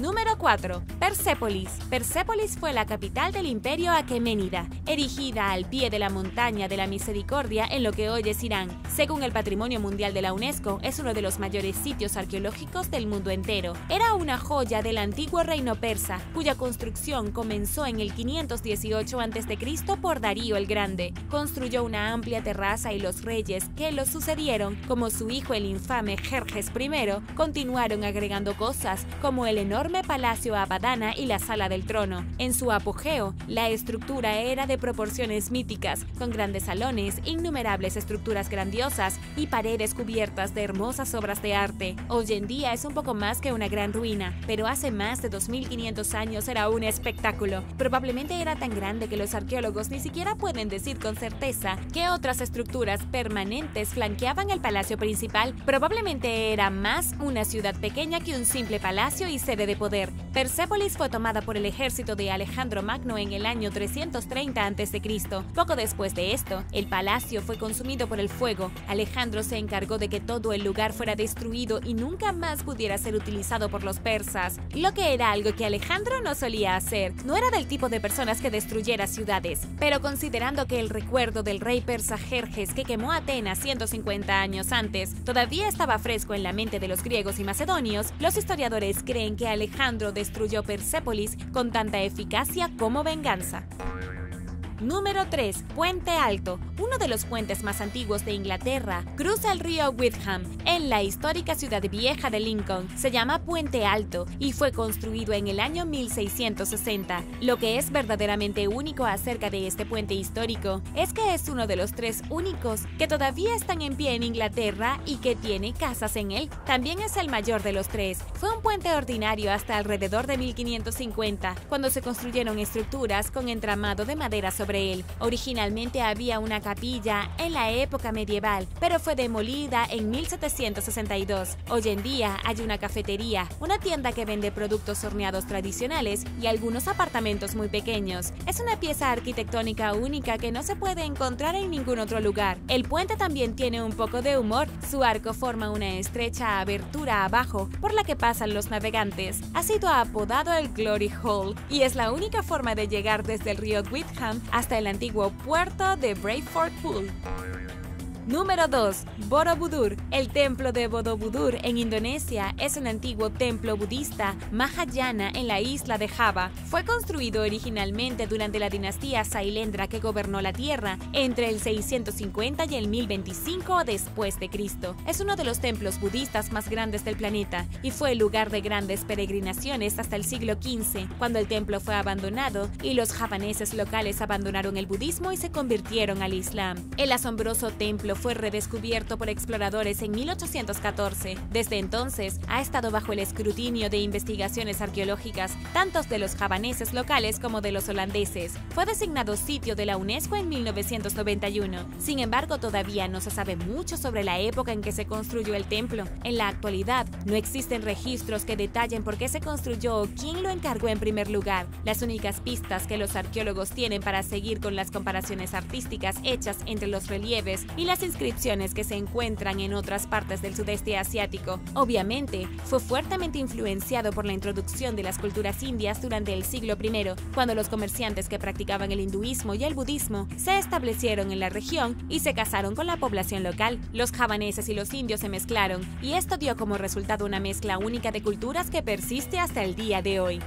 Número 4. Persépolis. Persépolis fue la capital del imperio aqueménida, erigida al pie de la montaña de la Misericordia en lo que hoy es Irán. Según el Patrimonio Mundial de la UNESCO, es uno de los mayores sitios arqueológicos del mundo entero. Era una joya del antiguo reino persa, cuya construcción comenzó en el 518 a.C. por Darío el Grande. Construyó una amplia terraza y los reyes que lo sucedieron, como su hijo el infame Jerjes I, continuaron agregando cosas, como el enorme palacio Abadana y la sala del trono. En su apogeo, la estructura era de proporciones míticas, con grandes salones, innumerables estructuras grandiosas y paredes cubiertas de hermosas obras de arte. Hoy en día es un poco más que una gran ruina, pero hace más de 2500 años era un espectáculo. Probablemente era tan grande que los arqueólogos ni siquiera pueden decir con certeza que otras estructuras permanentes flanqueaban el palacio principal. Probablemente era más una ciudad pequeña que un simple palacio y sede de poder. Persépolis fue tomada por el ejército de Alejandro Magno en el año 330 a.C. Poco después de esto, el palacio fue consumido por el fuego. Alejandro se encargó de que todo el lugar fuera destruido y nunca más pudiera ser utilizado por los persas, lo que era algo que Alejandro no solía hacer. No era del tipo de personas que destruyera ciudades, pero considerando que el recuerdo del rey persa Jerjes que quemó Atenas 150 años antes todavía estaba fresco en la mente de los griegos y macedonios, los historiadores creen que Alejandro Alejandro destruyó Persépolis con tanta eficacia como venganza. Número 3. Puente Alto. Uno de los puentes más antiguos de Inglaterra cruza el río Witham en la histórica ciudad vieja de Lincoln. Se llama Puente Alto y fue construido en el año 1660. Lo que es verdaderamente único acerca de este puente histórico es que es uno de los tres únicos que todavía están en pie en Inglaterra y que tiene casas en él. También es el mayor de los tres. Fue un puente ordinario hasta alrededor de 1550, cuando se construyeron estructuras con entramado de madera sobre él. Originalmente había una capilla en la época medieval, pero fue demolida en 1762. Hoy en día hay una cafetería, una tienda que vende productos horneados tradicionales y algunos apartamentos muy pequeños. Es una pieza arquitectónica única que no se puede encontrar en ningún otro lugar. El puente también tiene un poco de humor. Su arco forma una estrecha abertura abajo por la que pasan los navegantes. Ha sido apodado el Glory Hall y es la única forma de llegar desde el río Witham hasta el antiguo puerto de Brayford Pool. Número 2. Borobudur. El templo de Borobudur en Indonesia es un antiguo templo budista Mahayana en la isla de Java. Fue construido originalmente durante la dinastía Sailendra que gobernó la tierra entre el 650 y el 1025 después de Cristo. Es uno de los templos budistas más grandes del planeta y fue el lugar de grandes peregrinaciones hasta el siglo XV, cuando el templo fue abandonado y los javaneses locales abandonaron el budismo y se convirtieron al Islam. El asombroso templo fue redescubierto por exploradores en 1814. Desde entonces, ha estado bajo el escrutinio de investigaciones arqueológicas, tanto de los javaneses locales como de los holandeses. Fue designado sitio de la UNESCO en 1991. Sin embargo, todavía no se sabe mucho sobre la época en que se construyó el templo. En la actualidad, no existen registros que detallen por qué se construyó o quién lo encargó en primer lugar. Las únicas pistas que los arqueólogos tienen para seguir con las comparaciones artísticas hechas entre los relieves y las inscripciones que se encuentran en otras partes del sudeste asiático. Obviamente, fue fuertemente influenciado por la introducción de las culturas indias durante el siglo I, cuando los comerciantes que practicaban el hinduismo y el budismo se establecieron en la región y se casaron con la población local. Los javaneses y los indios se mezclaron, y esto dio como resultado una mezcla única de culturas que persiste hasta el día de hoy.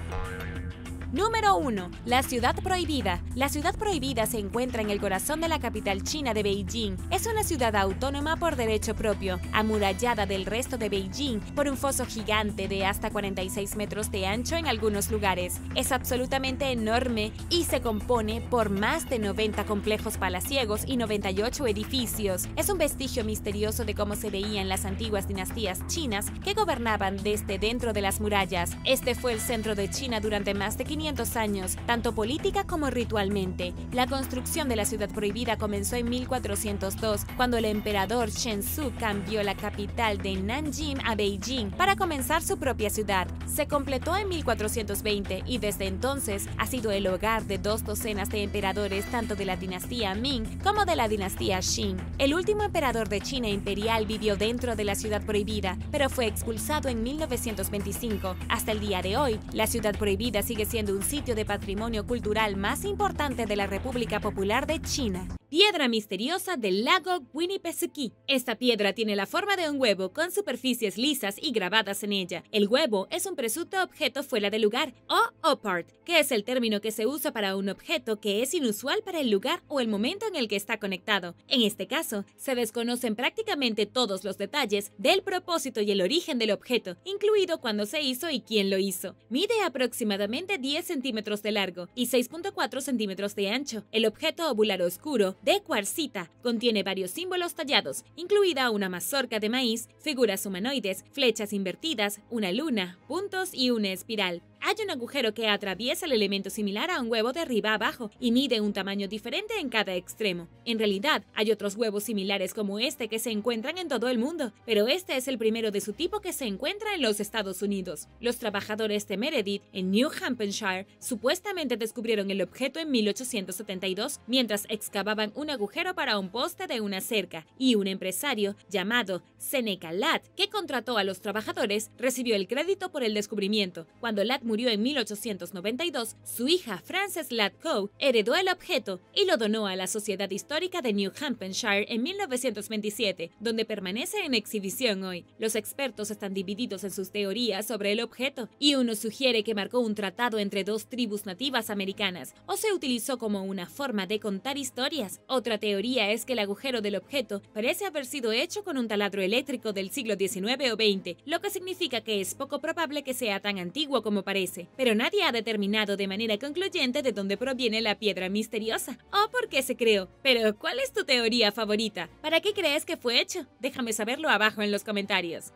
Número 1. La ciudad prohibida. La ciudad prohibida se encuentra en el corazón de la capital china de Beijing. Es una ciudad autónoma por derecho propio, amurallada del resto de Beijing por un foso gigante de hasta 46 metros de ancho en algunos lugares. Es absolutamente enorme y se compone por más de 90 complejos palaciegos y 98 edificios. Es un vestigio misterioso de cómo se veían las antiguas dinastías chinas que gobernaban desde dentro de las murallas. Este fue el centro de China durante más de 500 años, tanto política como ritualmente. La construcción de la ciudad prohibida comenzó en 1402, cuando el emperador Shenzhou cambió la capital de Nanjing a Beijing para comenzar su propia ciudad. Se completó en 1420 y desde entonces ha sido el hogar de dos docenas de emperadores tanto de la dinastía Ming como de la dinastía Qing. El último emperador de China imperial vivió dentro de la ciudad prohibida, pero fue expulsado en 1925. Hasta el día de hoy, la ciudad prohibida sigue siendo un sitio de patrimonio cultural más importante de la República Popular de China. Piedra misteriosa del lago Winnipesaukee. Esta piedra tiene la forma de un huevo con superficies lisas y grabadas en ella. El huevo es un presunto objeto fuera de lugar o opart, que es el término que se usa para un objeto que es inusual para el lugar o el momento en el que está conectado. En este caso, se desconocen prácticamente todos los detalles del propósito y el origen del objeto, incluido cuándo se hizo y quién lo hizo. Mide aproximadamente 10 centímetros de largo y 6.4 centímetros de ancho. El objeto ovular oscuro de cuarcita. Contiene varios símbolos tallados, incluida una mazorca de maíz, figuras humanoides, flechas invertidas, una luna, puntos y una espiral. Hay un agujero que atraviesa el elemento similar a un huevo de arriba abajo y mide un tamaño diferente en cada extremo. En realidad, hay otros huevos similares como este que se encuentran en todo el mundo, pero este es el primero de su tipo que se encuentra en los Estados Unidos. Los trabajadores de Meredith, en New Hampshire, supuestamente descubrieron el objeto en 1872 mientras excavaban un agujero para un poste de una cerca, y un empresario llamado Seneca Ladd, que contrató a los trabajadores, recibió el crédito por el descubrimiento. Cuando Ladd murió en 1892, su hija Frances Ladd Coe heredó el objeto y lo donó a la Sociedad Histórica de New Hampshire en 1927, donde permanece en exhibición hoy. Los expertos están divididos en sus teorías sobre el objeto, y uno sugiere que marcó un tratado entre dos tribus nativas americanas, o se utilizó como una forma de contar historias. Otra teoría es que el agujero del objeto parece haber sido hecho con un taladro eléctrico del siglo XIX o XX, lo que significa que es poco probable que sea tan antiguo como parece pero nadie ha determinado de manera concluyente de dónde proviene la piedra misteriosa o por qué se creó. Pero, ¿cuál es tu teoría favorita? ¿Para qué crees que fue hecho? Déjame saberlo abajo en los comentarios.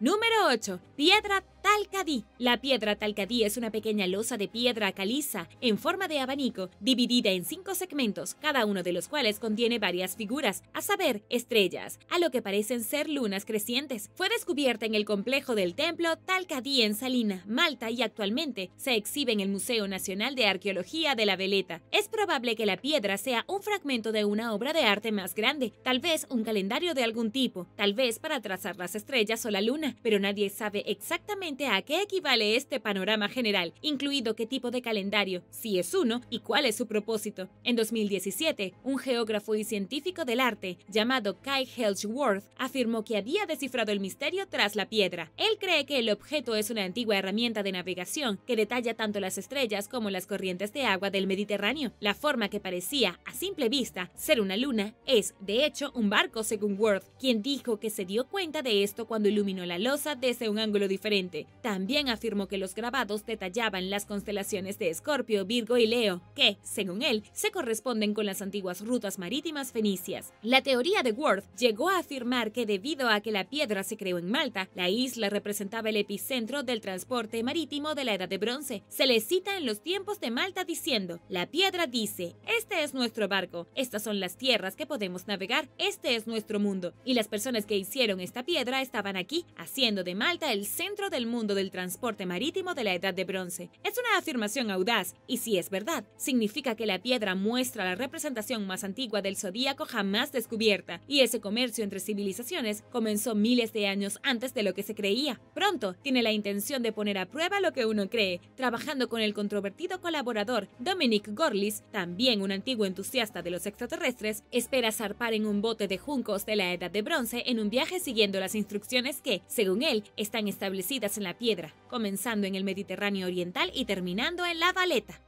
Número 8. Piedra Talcadí. La piedra talcadí es una pequeña losa de piedra caliza en forma de abanico, dividida en cinco segmentos, cada uno de los cuales contiene varias figuras, a saber, estrellas, a lo que parecen ser lunas crecientes. Fue descubierta en el complejo del templo Talcadí en Salina, Malta, y actualmente se exhibe en el Museo Nacional de Arqueología de la Veleta. Es probable que la piedra sea un fragmento de una obra de arte más grande, tal vez un calendario de algún tipo, tal vez para trazar las estrellas o la luna, pero nadie sabe exactamente a qué equivale este panorama general, incluido qué tipo de calendario, si es uno y cuál es su propósito. En 2017, un geógrafo y científico del arte llamado Kai Helchworth afirmó que había descifrado el misterio tras la piedra. Él cree que el objeto es una antigua herramienta de navegación que detalla tanto las estrellas como las corrientes de agua del Mediterráneo. La forma que parecía, a simple vista, ser una luna es, de hecho, un barco según Worth, quien dijo que se dio cuenta de esto cuando iluminó la losa desde un ángulo diferente. También afirmó que los grabados detallaban las constelaciones de Escorpio, Virgo y Leo, que, según él, se corresponden con las antiguas rutas marítimas fenicias. La teoría de Worth llegó a afirmar que debido a que la piedra se creó en Malta, la isla representaba el epicentro del transporte marítimo de la Edad de Bronce. Se le cita en los tiempos de Malta diciendo, la piedra dice, este es nuestro barco, estas son las tierras que podemos navegar, este es nuestro mundo, y las personas que hicieron esta piedra estaban aquí, haciendo de Malta el centro del mundo mundo del transporte marítimo de la Edad de Bronce. Es una afirmación audaz, y si es verdad, significa que la piedra muestra la representación más antigua del zodíaco jamás descubierta, y ese comercio entre civilizaciones comenzó miles de años antes de lo que se creía. Pronto tiene la intención de poner a prueba lo que uno cree, trabajando con el controvertido colaborador Dominic Gorlis, también un antiguo entusiasta de los extraterrestres, espera zarpar en un bote de juncos de la Edad de Bronce en un viaje siguiendo las instrucciones que, según él, están establecidas en la piedra, comenzando en el Mediterráneo Oriental y terminando en la Valeta.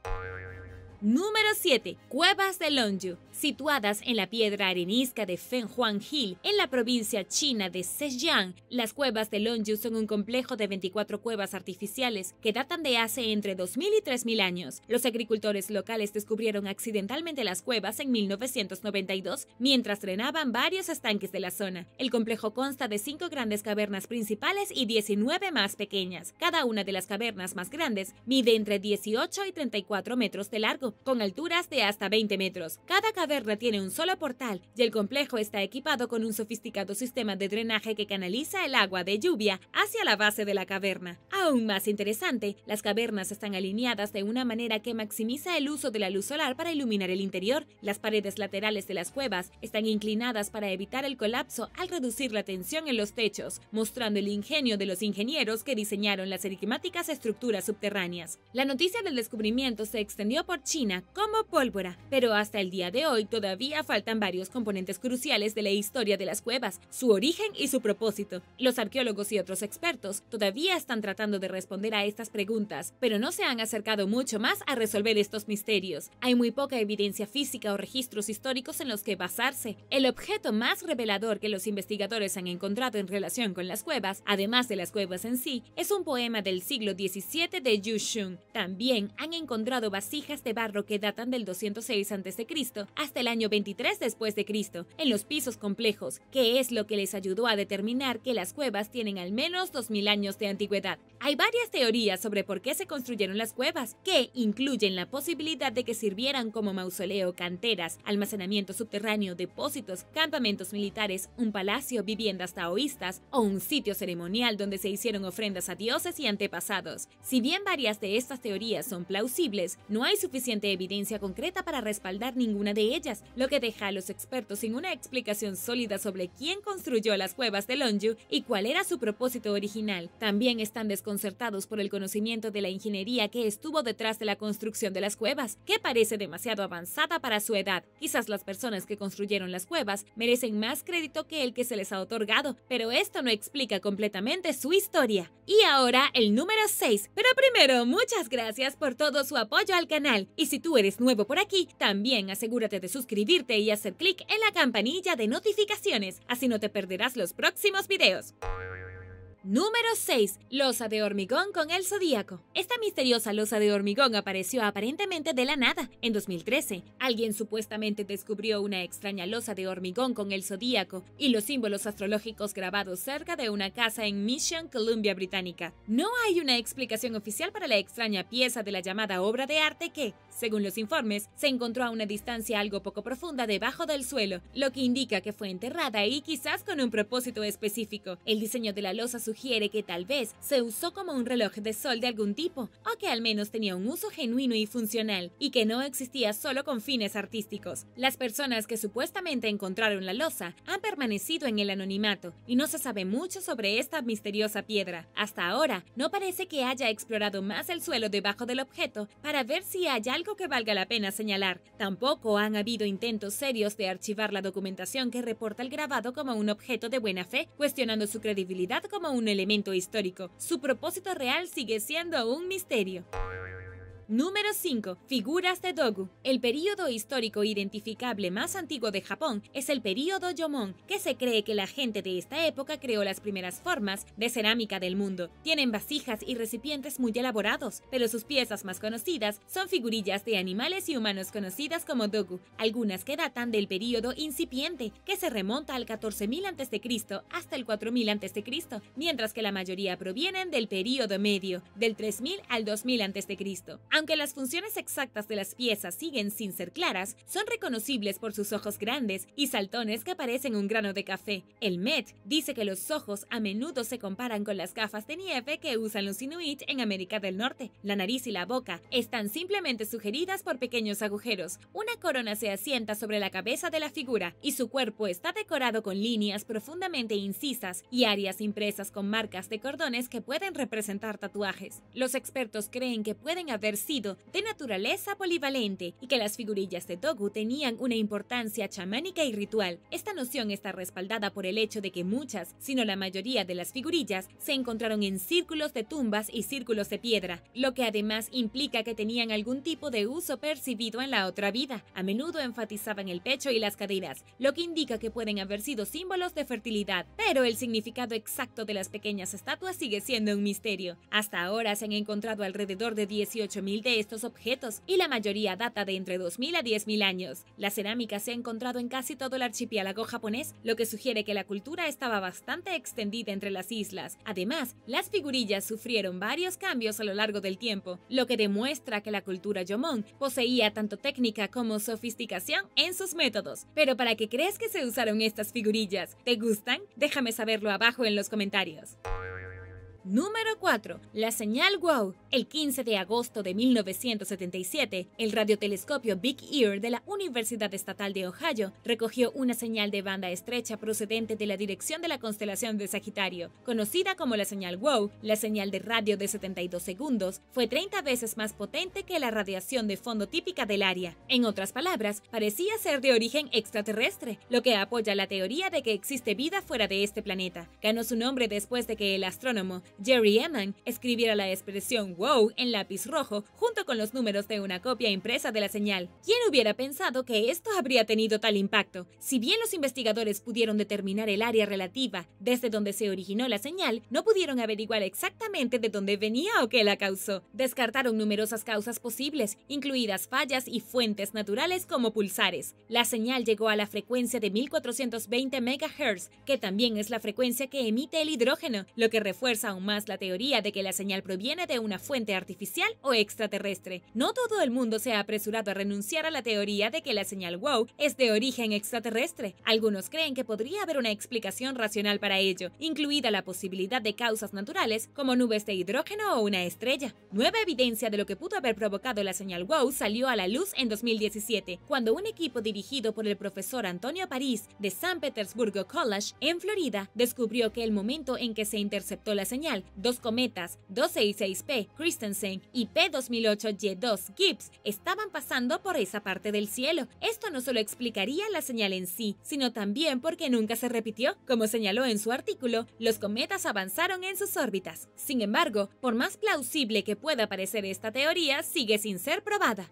Número 7. Cuevas de Longyu situadas en la piedra arenisca de Fenhuang Hill, en la provincia china de Zhejiang. Las cuevas de Longyu son un complejo de 24 cuevas artificiales que datan de hace entre 2000 y 3000 años. Los agricultores locales descubrieron accidentalmente las cuevas en 1992 mientras drenaban varios estanques de la zona. El complejo consta de cinco grandes cavernas principales y 19 más pequeñas. Cada una de las cavernas más grandes mide entre 18 y 34 metros de largo, con alturas de hasta 20 metros. Cada tiene un solo portal y el complejo está equipado con un sofisticado sistema de drenaje que canaliza el agua de lluvia hacia la base de la caverna. Aún más interesante, las cavernas están alineadas de una manera que maximiza el uso de la luz solar para iluminar el interior. Las paredes laterales de las cuevas están inclinadas para evitar el colapso al reducir la tensión en los techos, mostrando el ingenio de los ingenieros que diseñaron las enigmáticas estructuras subterráneas. La noticia del descubrimiento se extendió por China como pólvora, pero hasta el día de hoy hoy todavía faltan varios componentes cruciales de la historia de las cuevas, su origen y su propósito. Los arqueólogos y otros expertos todavía están tratando de responder a estas preguntas, pero no se han acercado mucho más a resolver estos misterios. Hay muy poca evidencia física o registros históricos en los que basarse. El objeto más revelador que los investigadores han encontrado en relación con las cuevas, además de las cuevas en sí, es un poema del siglo XVII de Yu Shun. También han encontrado vasijas de barro que datan del 206 a.C hasta el año 23 después de Cristo, en los pisos complejos, que es lo que les ayudó a determinar que las cuevas tienen al menos 2000 años de antigüedad. Hay varias teorías sobre por qué se construyeron las cuevas, que incluyen la posibilidad de que sirvieran como mausoleo, canteras, almacenamiento subterráneo, depósitos, campamentos militares, un palacio, viviendas taoístas o un sitio ceremonial donde se hicieron ofrendas a dioses y antepasados. Si bien varias de estas teorías son plausibles, no hay suficiente evidencia concreta para respaldar ninguna de ellas, lo que deja a los expertos sin una explicación sólida sobre quién construyó las cuevas de Longyu y cuál era su propósito original. También están desconcertados por el conocimiento de la ingeniería que estuvo detrás de la construcción de las cuevas, que parece demasiado avanzada para su edad. Quizás las personas que construyeron las cuevas merecen más crédito que el que se les ha otorgado, pero esto no explica completamente su historia. Y ahora el número 6. Pero primero, muchas gracias por todo su apoyo al canal. Y si tú eres nuevo por aquí, también asegúrate de suscribirte y hacer clic en la campanilla de notificaciones, así no te perderás los próximos videos. Número 6. Losa de hormigón con el zodíaco. Esta misteriosa losa de hormigón apareció aparentemente de la nada. En 2013, alguien supuestamente descubrió una extraña losa de hormigón con el zodíaco y los símbolos astrológicos grabados cerca de una casa en Mission, Columbia Británica. No hay una explicación oficial para la extraña pieza de la llamada obra de arte que, según los informes, se encontró a una distancia algo poco profunda debajo del suelo, lo que indica que fue enterrada y quizás con un propósito específico. El diseño de la losa sugiere que tal vez se usó como un reloj de sol de algún tipo, o que al menos tenía un uso genuino y funcional, y que no existía solo con fines artísticos. Las personas que supuestamente encontraron la losa han permanecido en el anonimato, y no se sabe mucho sobre esta misteriosa piedra. Hasta ahora, no parece que haya explorado más el suelo debajo del objeto para ver si hay algo que valga la pena señalar. Tampoco han habido intentos serios de archivar la documentación que reporta el grabado como un objeto de buena fe, cuestionando su credibilidad como un elemento histórico. Su propósito real sigue siendo un misterio. Número 5. Figuras de Dogu. El período histórico identificable más antiguo de Japón es el período Yomon, que se cree que la gente de esta época creó las primeras formas de cerámica del mundo. Tienen vasijas y recipientes muy elaborados, pero sus piezas más conocidas son figurillas de animales y humanos conocidas como Dogu, algunas que datan del período incipiente, que se remonta al 14.000 a.C. hasta el 4.000 a.C., mientras que la mayoría provienen del período medio, del 3.000 al 2.000 a.C. Aunque las funciones exactas de las piezas siguen sin ser claras, son reconocibles por sus ojos grandes y saltones que parecen un grano de café. El Met dice que los ojos a menudo se comparan con las gafas de nieve que usan los Inuit en América del Norte. La nariz y la boca están simplemente sugeridas por pequeños agujeros. Una corona se asienta sobre la cabeza de la figura y su cuerpo está decorado con líneas profundamente incisas y áreas impresas con marcas de cordones que pueden representar tatuajes. Los expertos creen que pueden haber de naturaleza polivalente y que las figurillas de Togu tenían una importancia chamánica y ritual. Esta noción está respaldada por el hecho de que muchas, sino la mayoría de las figurillas, se encontraron en círculos de tumbas y círculos de piedra, lo que además implica que tenían algún tipo de uso percibido en la otra vida. A menudo enfatizaban el pecho y las caderas, lo que indica que pueden haber sido símbolos de fertilidad, pero el significado exacto de las pequeñas estatuas sigue siendo un misterio. Hasta ahora se han encontrado alrededor de 18.000 de estos objetos, y la mayoría data de entre 2.000 a 10.000 años. La cerámica se ha encontrado en casi todo el archipiélago japonés, lo que sugiere que la cultura estaba bastante extendida entre las islas. Además, las figurillas sufrieron varios cambios a lo largo del tiempo, lo que demuestra que la cultura Yomon poseía tanto técnica como sofisticación en sus métodos. Pero ¿para qué crees que se usaron estas figurillas? ¿Te gustan? Déjame saberlo abajo en los comentarios. Número 4. La señal WOW. El 15 de agosto de 1977, el radiotelescopio Big Ear de la Universidad Estatal de Ohio recogió una señal de banda estrecha procedente de la dirección de la constelación de Sagitario. Conocida como la señal WOW, la señal de radio de 72 segundos fue 30 veces más potente que la radiación de fondo típica del área. En otras palabras, parecía ser de origen extraterrestre, lo que apoya la teoría de que existe vida fuera de este planeta. Ganó su nombre después de que el astrónomo Jerry Eman escribiera la expresión wow en lápiz rojo junto con los números de una copia impresa de la señal. ¿Quién hubiera pensado que esto habría tenido tal impacto? Si bien los investigadores pudieron determinar el área relativa desde donde se originó la señal, no pudieron averiguar exactamente de dónde venía o qué la causó. Descartaron numerosas causas posibles, incluidas fallas y fuentes naturales como pulsares. La señal llegó a la frecuencia de 1420 MHz, que también es la frecuencia que emite el hidrógeno, lo que refuerza aún más la teoría de que la señal proviene de una fuente artificial o extraterrestre. No todo el mundo se ha apresurado a renunciar a la teoría de que la señal WOW es de origen extraterrestre. Algunos creen que podría haber una explicación racional para ello, incluida la posibilidad de causas naturales como nubes de hidrógeno o una estrella. Nueva evidencia de lo que pudo haber provocado la señal WOW salió a la luz en 2017, cuando un equipo dirigido por el profesor Antonio París de San Petersburgo College en Florida descubrió que el momento en que se interceptó la señal dos cometas 266P Christensen y P2008Y2 Gibbs estaban pasando por esa parte del cielo. Esto no solo explicaría la señal en sí, sino también porque nunca se repitió. Como señaló en su artículo, los cometas avanzaron en sus órbitas. Sin embargo, por más plausible que pueda parecer esta teoría, sigue sin ser probada.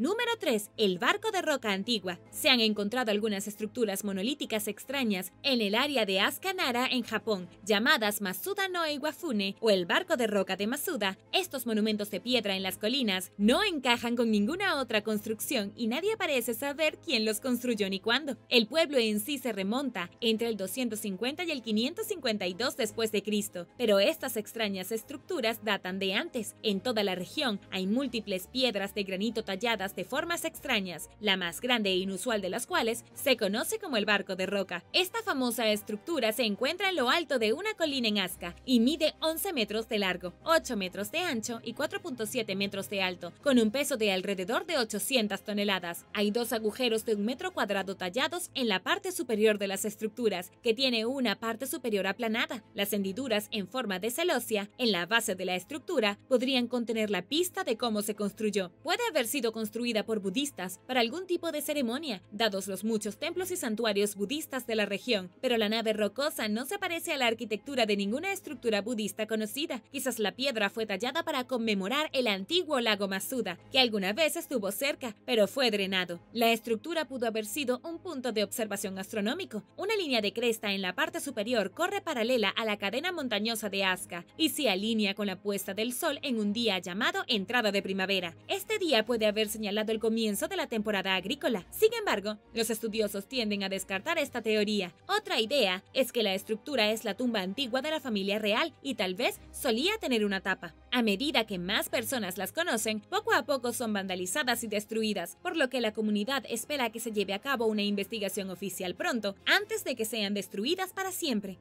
Número 3. El barco de roca antigua. Se han encontrado algunas estructuras monolíticas extrañas en el área de Ascanara en Japón, llamadas Masuda no Iwafune o el barco de roca de Masuda. Estos monumentos de piedra en las colinas no encajan con ninguna otra construcción y nadie parece saber quién los construyó ni cuándo. El pueblo en sí se remonta entre el 250 y el 552 después de Cristo, pero estas extrañas estructuras datan de antes. En toda la región hay múltiples piedras de granito talladas de formas extrañas, la más grande e inusual de las cuales se conoce como el barco de roca. Esta famosa estructura se encuentra en lo alto de una colina en Asca y mide 11 metros de largo, 8 metros de ancho y 4.7 metros de alto, con un peso de alrededor de 800 toneladas. Hay dos agujeros de un metro cuadrado tallados en la parte superior de las estructuras, que tiene una parte superior aplanada. Las hendiduras en forma de celosia en la base de la estructura podrían contener la pista de cómo se construyó. Puede haber sido construida por budistas para algún tipo de ceremonia, dados los muchos templos y santuarios budistas de la región, pero la nave rocosa no se parece a la arquitectura de ninguna estructura budista conocida. Quizás la piedra fue tallada para conmemorar el antiguo lago Masuda, que alguna vez estuvo cerca, pero fue drenado. La estructura pudo haber sido un punto de observación astronómico. Una línea de cresta en la parte superior corre paralela a la cadena montañosa de Asca y se alinea con la puesta del sol en un día llamado entrada de primavera. Este día puede haberse señalado el comienzo de la temporada agrícola. Sin embargo, los estudiosos tienden a descartar esta teoría. Otra idea es que la estructura es la tumba antigua de la familia real y tal vez solía tener una tapa. A medida que más personas las conocen, poco a poco son vandalizadas y destruidas, por lo que la comunidad espera que se lleve a cabo una investigación oficial pronto, antes de que sean destruidas para siempre.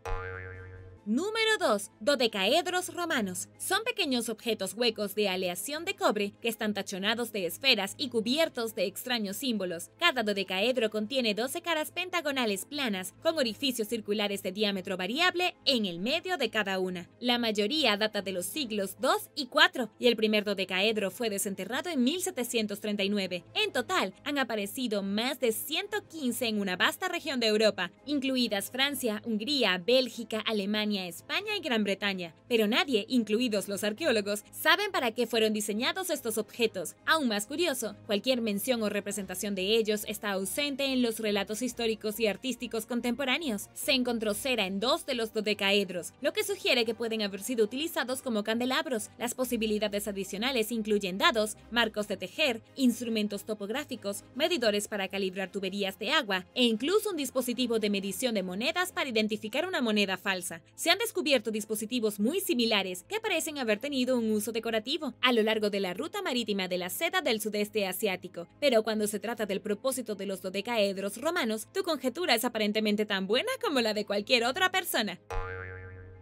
Número 2. Dodecaedros romanos. Son pequeños objetos huecos de aleación de cobre que están tachonados de esferas y cubiertos de extraños símbolos. Cada dodecaedro contiene 12 caras pentagonales planas con orificios circulares de diámetro variable en el medio de cada una. La mayoría data de los siglos 2 y 4 y el primer dodecaedro fue desenterrado en 1739. En total, han aparecido más de 115 en una vasta región de Europa, incluidas Francia, Hungría, Bélgica, Alemania, España y Gran Bretaña, pero nadie, incluidos los arqueólogos, saben para qué fueron diseñados estos objetos. Aún más curioso, cualquier mención o representación de ellos está ausente en los relatos históricos y artísticos contemporáneos. Se encontró cera en dos de los dodecaedros, lo que sugiere que pueden haber sido utilizados como candelabros. Las posibilidades adicionales incluyen dados, marcos de tejer, instrumentos topográficos, medidores para calibrar tuberías de agua e incluso un dispositivo de medición de monedas para identificar una moneda falsa se han descubierto dispositivos muy similares que parecen haber tenido un uso decorativo a lo largo de la ruta marítima de la seda del sudeste asiático, pero cuando se trata del propósito de los dodecaedros romanos, tu conjetura es aparentemente tan buena como la de cualquier otra persona.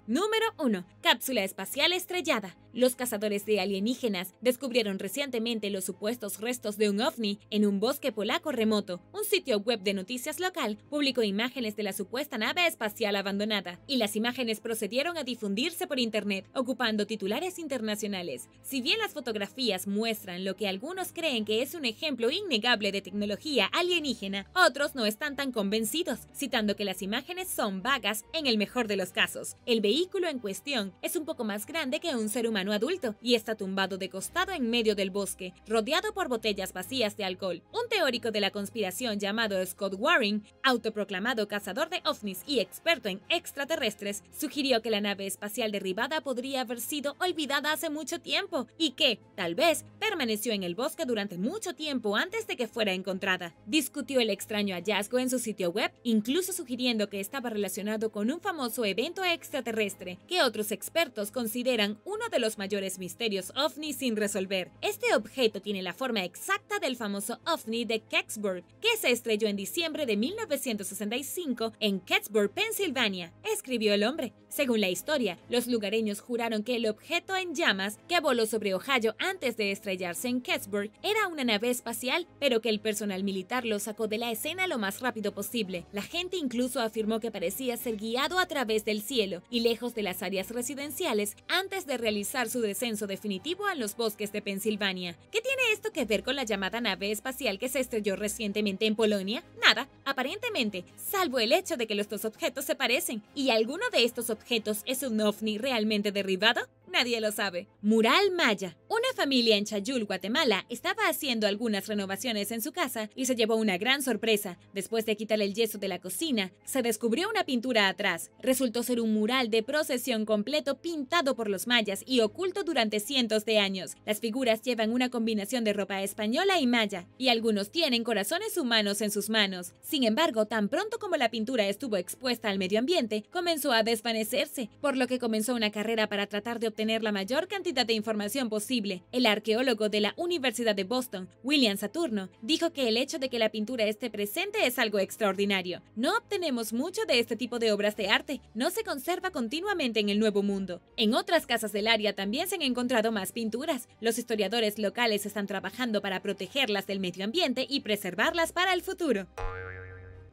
Número 1. Cápsula espacial estrellada. Los cazadores de alienígenas descubrieron recientemente los supuestos restos de un ovni en un bosque polaco remoto. Un sitio web de noticias local publicó imágenes de la supuesta nave espacial abandonada, y las imágenes procedieron a difundirse por internet, ocupando titulares internacionales. Si bien las fotografías muestran lo que algunos creen que es un ejemplo innegable de tecnología alienígena, otros no están tan convencidos, citando que las imágenes son vagas en el mejor de los casos. El vehículo en cuestión es un poco más grande que un ser humano adulto y está tumbado de costado en medio del bosque, rodeado por botellas vacías de alcohol. Un teórico de la conspiración llamado Scott Waring, autoproclamado cazador de ovnis y experto en extraterrestres, sugirió que la nave espacial derribada podría haber sido olvidada hace mucho tiempo y que, tal vez, permaneció en el bosque durante mucho tiempo antes de que fuera encontrada. Discutió el extraño hallazgo en su sitio web, incluso sugiriendo que estaba relacionado con un famoso evento extraterrestre que otros expertos consideran uno de los mayores misterios ovni sin resolver. Este objeto tiene la forma exacta del famoso ovni de Kecksburg, que se estrelló en diciembre de 1965 en Kecksburg, Pensilvania, escribió el hombre. Según la historia, los lugareños juraron que el objeto en llamas que voló sobre Ohio antes de estrellarse en Kecksburg era una nave espacial, pero que el personal militar lo sacó de la escena lo más rápido posible. La gente incluso afirmó que parecía ser guiado a través del cielo y de las áreas residenciales antes de realizar su descenso definitivo a los bosques de Pensilvania. ¿Qué tiene esto que ver con la llamada nave espacial que se estrelló recientemente en Polonia? Nada, aparentemente, salvo el hecho de que los dos objetos se parecen. ¿Y alguno de estos objetos es un ovni realmente derribado? Nadie lo sabe. Mural Maya. Una familia en Chayul, Guatemala, estaba haciendo algunas renovaciones en su casa y se llevó una gran sorpresa. Después de quitar el yeso de la cocina, se descubrió una pintura atrás. Resultó ser un mural de procesión completo pintado por los mayas y oculto durante cientos de años. Las figuras llevan una combinación de ropa española y maya, y algunos tienen corazones humanos en sus manos. Sin embargo, tan pronto como la pintura estuvo expuesta al medio ambiente, comenzó a desvanecerse, por lo que comenzó una carrera para tratar de obtener la mayor cantidad de información posible. El arqueólogo de la Universidad de Boston, William Saturno, dijo que el hecho de que la pintura esté presente es algo extraordinario. No obtenemos mucho de este tipo de obras de arte, no se conserva continuamente en el Nuevo Mundo. En otras casas del área también se han encontrado más pinturas. Los historiadores locales están trabajando para protegerlas del medio ambiente y preservarlas para el futuro.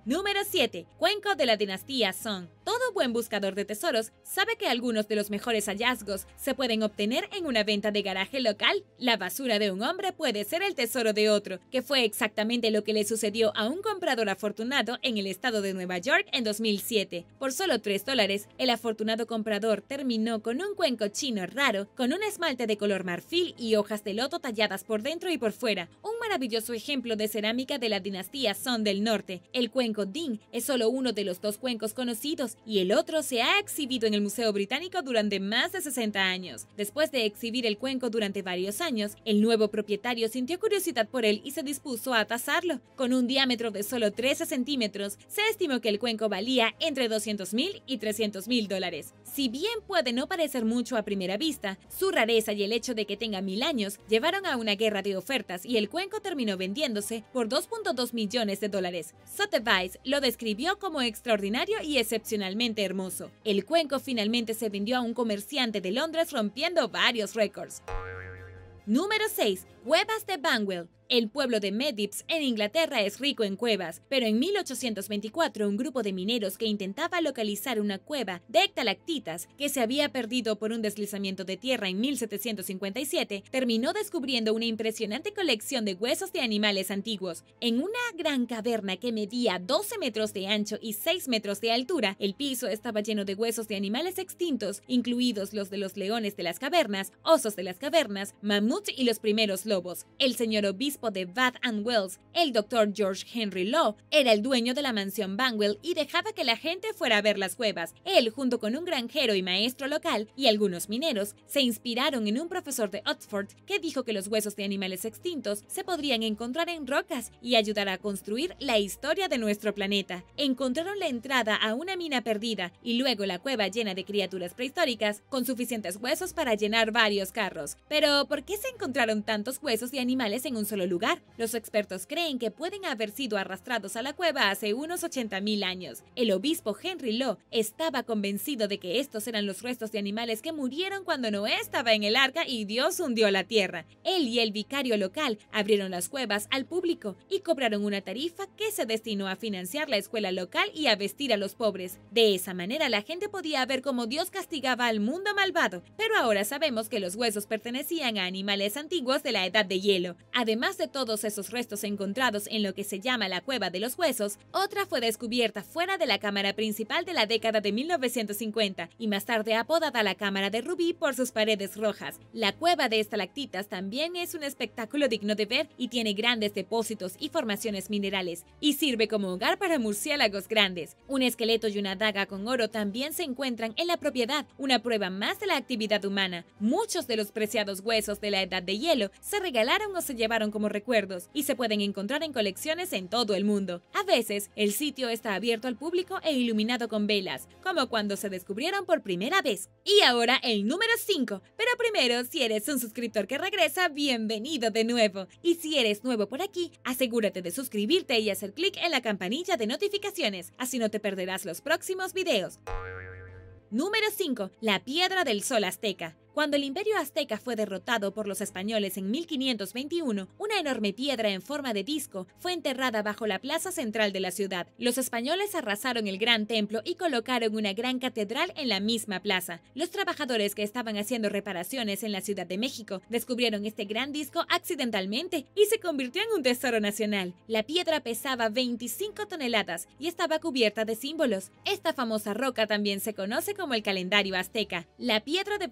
Número 7. Cuenco de la dinastía Song. Todo buen buscador de tesoros sabe que algunos de los mejores hallazgos se pueden obtener en una venta de garaje local. La basura de un hombre puede ser el tesoro de otro, que fue exactamente lo que le sucedió a un comprador afortunado en el estado de Nueva York en 2007. Por solo 3 dólares, el afortunado comprador terminó con un cuenco chino raro, con un esmalte de color marfil y hojas de loto talladas por dentro y por fuera. Un maravilloso ejemplo de cerámica de la dinastía Song del Norte. El cuenco cuenco Dean es solo uno de los dos cuencos conocidos y el otro se ha exhibido en el Museo Británico durante más de 60 años. Después de exhibir el cuenco durante varios años, el nuevo propietario sintió curiosidad por él y se dispuso a tasarlo. Con un diámetro de solo 13 centímetros, se estimó que el cuenco valía entre 200 mil y 300 mil dólares. Si bien puede no parecer mucho a primera vista, su rareza y el hecho de que tenga mil años llevaron a una guerra de ofertas y el cuenco terminó vendiéndose por 2.2 millones de dólares. Sotheby's lo describió como extraordinario y excepcionalmente hermoso. El cuenco finalmente se vendió a un comerciante de Londres rompiendo varios récords. Número 6. Cuevas de Banwell. El pueblo de Medips en Inglaterra es rico en cuevas, pero en 1824 un grupo de mineros que intentaba localizar una cueva de ectalactitas que se había perdido por un deslizamiento de tierra en 1757 terminó descubriendo una impresionante colección de huesos de animales antiguos. En una gran caverna que medía 12 metros de ancho y 6 metros de altura, el piso estaba lleno de huesos de animales extintos, incluidos los de los leones de las cavernas, osos de las cavernas, mamuts y los primeros lobos. El señor obispo de Bath and Wells, el doctor George Henry Law, era el dueño de la mansión Banwell y dejaba que la gente fuera a ver las cuevas. Él, junto con un granjero y maestro local y algunos mineros, se inspiraron en un profesor de Oxford que dijo que los huesos de animales extintos se podrían encontrar en rocas y ayudar a construir la historia de nuestro planeta. Encontraron la entrada a una mina perdida y luego la cueva llena de criaturas prehistóricas con suficientes huesos para llenar varios carros. Pero, ¿por qué se encontraron tantos huesos de animales en un solo lugar. Los expertos creen que pueden haber sido arrastrados a la cueva hace unos 80.000 años. El obispo Henry Law estaba convencido de que estos eran los restos de animales que murieron cuando Noé estaba en el arca y Dios hundió la tierra. Él y el vicario local abrieron las cuevas al público y cobraron una tarifa que se destinó a financiar la escuela local y a vestir a los pobres. De esa manera la gente podía ver cómo Dios castigaba al mundo malvado, pero ahora sabemos que los huesos pertenecían a animales antiguos de la edad de hielo. Además de todos esos restos encontrados en lo que se llama la Cueva de los Huesos, otra fue descubierta fuera de la cámara principal de la década de 1950 y más tarde apodada la Cámara de Rubí por sus paredes rojas. La Cueva de estalactitas también es un espectáculo digno de ver y tiene grandes depósitos y formaciones minerales y sirve como hogar para murciélagos grandes. Un esqueleto y una daga con oro también se encuentran en la propiedad, una prueba más de la actividad humana. Muchos de los preciados huesos de la edad de hielo se regalaron o se llevaron como recuerdos y se pueden encontrar en colecciones en todo el mundo. A veces, el sitio está abierto al público e iluminado con velas, como cuando se descubrieron por primera vez. Y ahora el número 5. Pero primero, si eres un suscriptor que regresa, bienvenido de nuevo. Y si eres nuevo por aquí, asegúrate de suscribirte y hacer clic en la campanilla de notificaciones, así no te perderás los próximos videos. Número 5. La Piedra del Sol Azteca. Cuando el imperio azteca fue derrotado por los españoles en 1521, una enorme piedra en forma de disco fue enterrada bajo la plaza central de la ciudad. Los españoles arrasaron el gran templo y colocaron una gran catedral en la misma plaza. Los trabajadores que estaban haciendo reparaciones en la Ciudad de México descubrieron este gran disco accidentalmente y se convirtió en un tesoro nacional. La piedra pesaba 25 toneladas y estaba cubierta de símbolos. Esta famosa roca también se conoce como el calendario azteca. La piedra de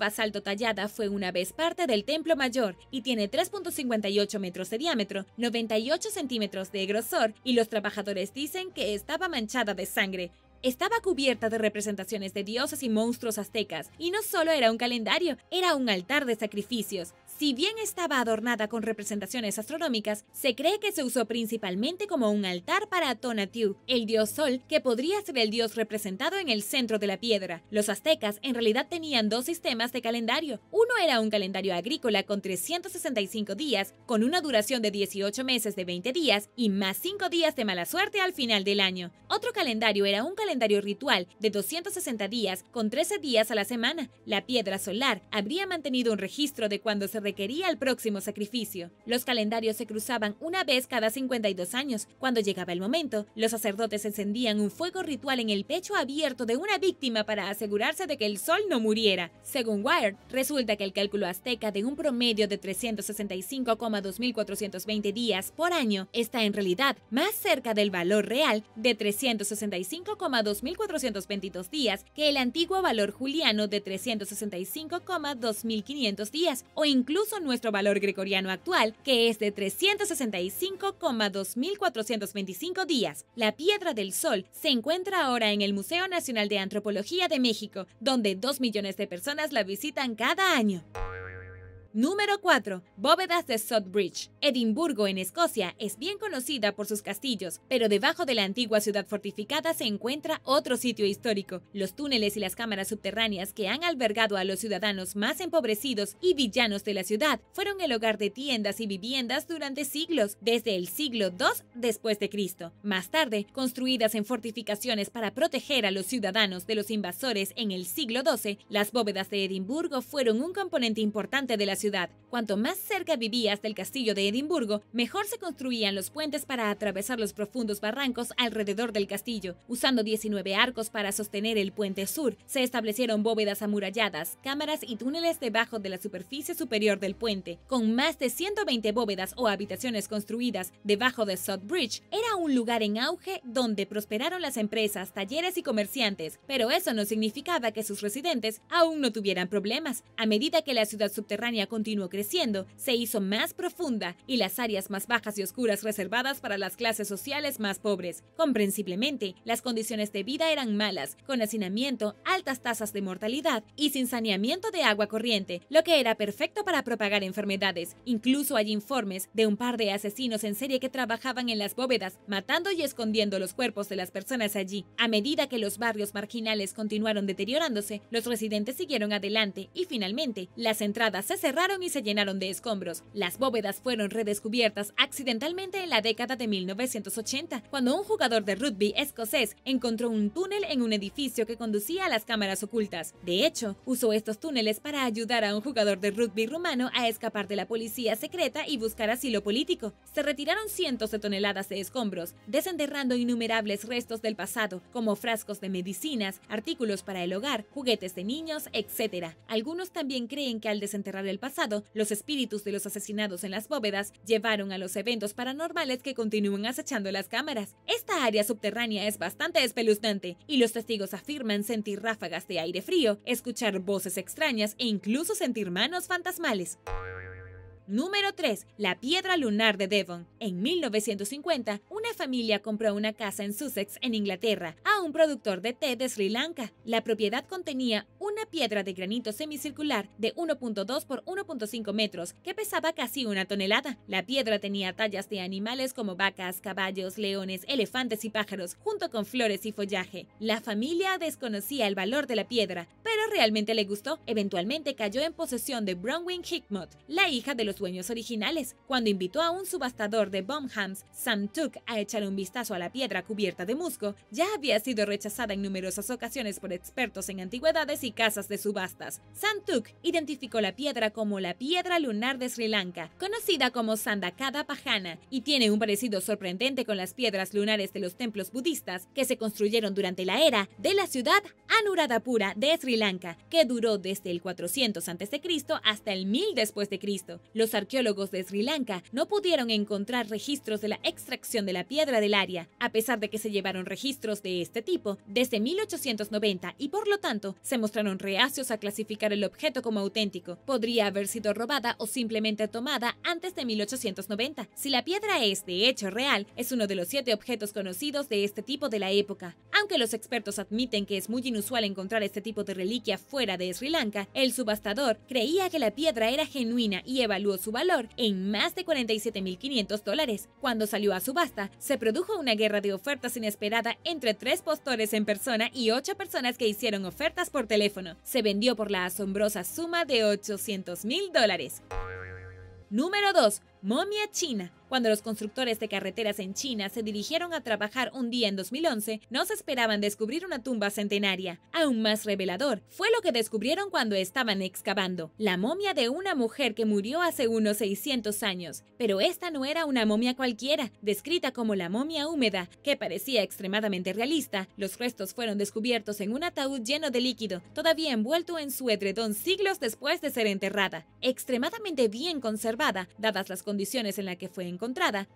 basalto fue una vez parte del Templo Mayor y tiene 3.58 metros de diámetro, 98 centímetros de grosor y los trabajadores dicen que estaba manchada de sangre. Estaba cubierta de representaciones de dioses y monstruos aztecas, y no solo era un calendario, era un altar de sacrificios. Si bien estaba adornada con representaciones astronómicas, se cree que se usó principalmente como un altar para Tonatiuh, el dios sol, que podría ser el dios representado en el centro de la piedra. Los aztecas en realidad tenían dos sistemas de calendario. Uno era un calendario agrícola con 365 días, con una duración de 18 meses de 20 días y más 5 días de mala suerte al final del año. Otro calendario era un calendario ritual de 260 días, con 13 días a la semana. La piedra solar habría mantenido un registro de cuando se requería el próximo sacrificio. Los calendarios se cruzaban una vez cada 52 años. Cuando llegaba el momento, los sacerdotes encendían un fuego ritual en el pecho abierto de una víctima para asegurarse de que el sol no muriera. Según Wired, resulta que el cálculo azteca de un promedio de 365,2420 días por año está en realidad más cerca del valor real de 365,2422 días que el antiguo valor juliano de 365,2500 días o incluso incluso nuestro valor gregoriano actual, que es de 365,2425 días. La Piedra del Sol se encuentra ahora en el Museo Nacional de Antropología de México, donde 2 millones de personas la visitan cada año. Número 4. Bóvedas de Sutbridge. Edimburgo, en Escocia, es bien conocida por sus castillos, pero debajo de la antigua ciudad fortificada se encuentra otro sitio histórico. Los túneles y las cámaras subterráneas que han albergado a los ciudadanos más empobrecidos y villanos de la ciudad fueron el hogar de tiendas y viviendas durante siglos, desde el siglo II después de Cristo. Más tarde, construidas en fortificaciones para proteger a los ciudadanos de los invasores en el siglo XII, las bóvedas de Edimburgo fueron un componente importante de la ciudad. Cuanto más cerca vivías del castillo de Edimburgo, mejor se construían los puentes para atravesar los profundos barrancos alrededor del castillo. Usando 19 arcos para sostener el puente sur, se establecieron bóvedas amuralladas, cámaras y túneles debajo de la superficie superior del puente. Con más de 120 bóvedas o habitaciones construidas debajo de Bridge, era un lugar en auge donde prosperaron las empresas, talleres y comerciantes, pero eso no significaba que sus residentes aún no tuvieran problemas. A medida que la ciudad subterránea continuó creciendo, se hizo más profunda y las áreas más bajas y oscuras reservadas para las clases sociales más pobres. Comprensiblemente, las condiciones de vida eran malas, con hacinamiento, altas tasas de mortalidad y sin saneamiento de agua corriente, lo que era perfecto para propagar enfermedades. Incluso hay informes de un par de asesinos en serie que trabajaban en las bóvedas, matando y escondiendo los cuerpos de las personas allí. A medida que los barrios marginales continuaron deteriorándose, los residentes siguieron adelante y finalmente las entradas se cerraron y se llenaron de escombros. Las bóvedas fueron redescubiertas accidentalmente en la década de 1980, cuando un jugador de rugby escocés encontró un túnel en un edificio que conducía a las cámaras ocultas. De hecho, usó estos túneles para ayudar a un jugador de rugby rumano a escapar de la policía secreta y buscar asilo político. Se retiraron cientos de toneladas de escombros, desenterrando innumerables restos del pasado, como frascos de medicinas, artículos para el hogar, juguetes de niños, etc. Algunos también creen que al desenterrar el pasado, los espíritus de los asesinados en las bóvedas llevaron a los eventos paranormales que continúan acechando las cámaras. Esta área subterránea es bastante espeluznante y los testigos afirman sentir ráfagas de aire frío, escuchar voces extrañas e incluso sentir manos fantasmales. Número 3. La piedra lunar de Devon. En 1950, una familia compró una casa en Sussex, en Inglaterra, a un productor de té de Sri Lanka. La propiedad contenía una piedra de granito semicircular de 1.2 por 1.5 metros que pesaba casi una tonelada. La piedra tenía tallas de animales como vacas, caballos, leones, elefantes y pájaros, junto con flores y follaje. La familia desconocía el valor de la piedra, pero realmente le gustó. Eventualmente cayó en posesión de Bronwyn Hickmott, la hija de los dueños originales. Cuando invitó a un subastador de Bomhams, Sam Took, a echar un vistazo a la piedra cubierta de musgo, ya había sido rechazada en numerosas ocasiones por expertos en antigüedades y casas de subastas. Sam Took identificó la piedra como la piedra lunar de Sri Lanka, conocida como Sandakada Pajana, y tiene un parecido sorprendente con las piedras lunares de los templos budistas que se construyeron durante la era de la ciudad Anuradhapura de Sri Lanka, que duró desde el 400 a.C. hasta el 1000 después de Cristo. Los arqueólogos de Sri Lanka no pudieron encontrar registros de la extracción de la piedra del área, a pesar de que se llevaron registros de este tipo desde 1890 y por lo tanto se mostraron reacios a clasificar el objeto como auténtico. Podría haber sido robada o simplemente tomada antes de 1890. Si la piedra es de hecho real, es uno de los siete objetos conocidos de este tipo de la época. Aunque los expertos admiten que es muy inusual encontrar este tipo de reliquia fuera de Sri Lanka, el subastador creía que la piedra era genuina y evaluó su valor en más de 47.500 dólares. Cuando salió a subasta, se produjo una guerra de ofertas inesperada entre tres postores en persona y ocho personas que hicieron ofertas por teléfono. Se vendió por la asombrosa suma de 800 mil dólares. Número 2. Momia China. Cuando los constructores de carreteras en China se dirigieron a trabajar un día en 2011, no se esperaban descubrir una tumba centenaria. Aún más revelador fue lo que descubrieron cuando estaban excavando, la momia de una mujer que murió hace unos 600 años. Pero esta no era una momia cualquiera, descrita como la momia húmeda, que parecía extremadamente realista. Los restos fueron descubiertos en un ataúd lleno de líquido, todavía envuelto en su edredón siglos después de ser enterrada. Extremadamente bien conservada, dadas las condiciones en las que fue encontrada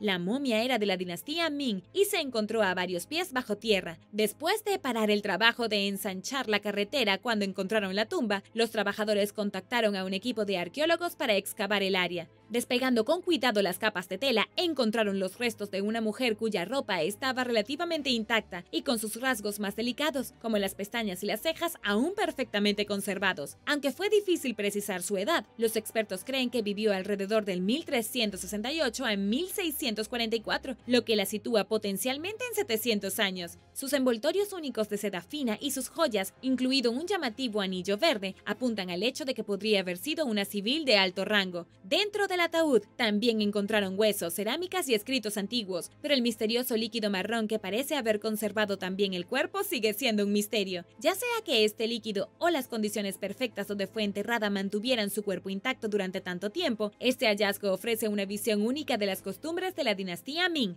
la momia era de la dinastía Ming y se encontró a varios pies bajo tierra. Después de parar el trabajo de ensanchar la carretera cuando encontraron la tumba, los trabajadores contactaron a un equipo de arqueólogos para excavar el área. Despegando con cuidado las capas de tela, encontraron los restos de una mujer cuya ropa estaba relativamente intacta y con sus rasgos más delicados, como las pestañas y las cejas, aún perfectamente conservados. Aunque fue difícil precisar su edad, los expertos creen que vivió alrededor del 1368 a 1644, lo que la sitúa potencialmente en 700 años. Sus envoltorios únicos de seda fina y sus joyas, incluido un llamativo anillo verde, apuntan al hecho de que podría haber sido una civil de alto rango. Dentro de el ataúd también encontraron huesos, cerámicas y escritos antiguos, pero el misterioso líquido marrón que parece haber conservado también el cuerpo sigue siendo un misterio. Ya sea que este líquido o las condiciones perfectas donde fue enterrada mantuvieran su cuerpo intacto durante tanto tiempo, este hallazgo ofrece una visión única de las costumbres de la dinastía Ming.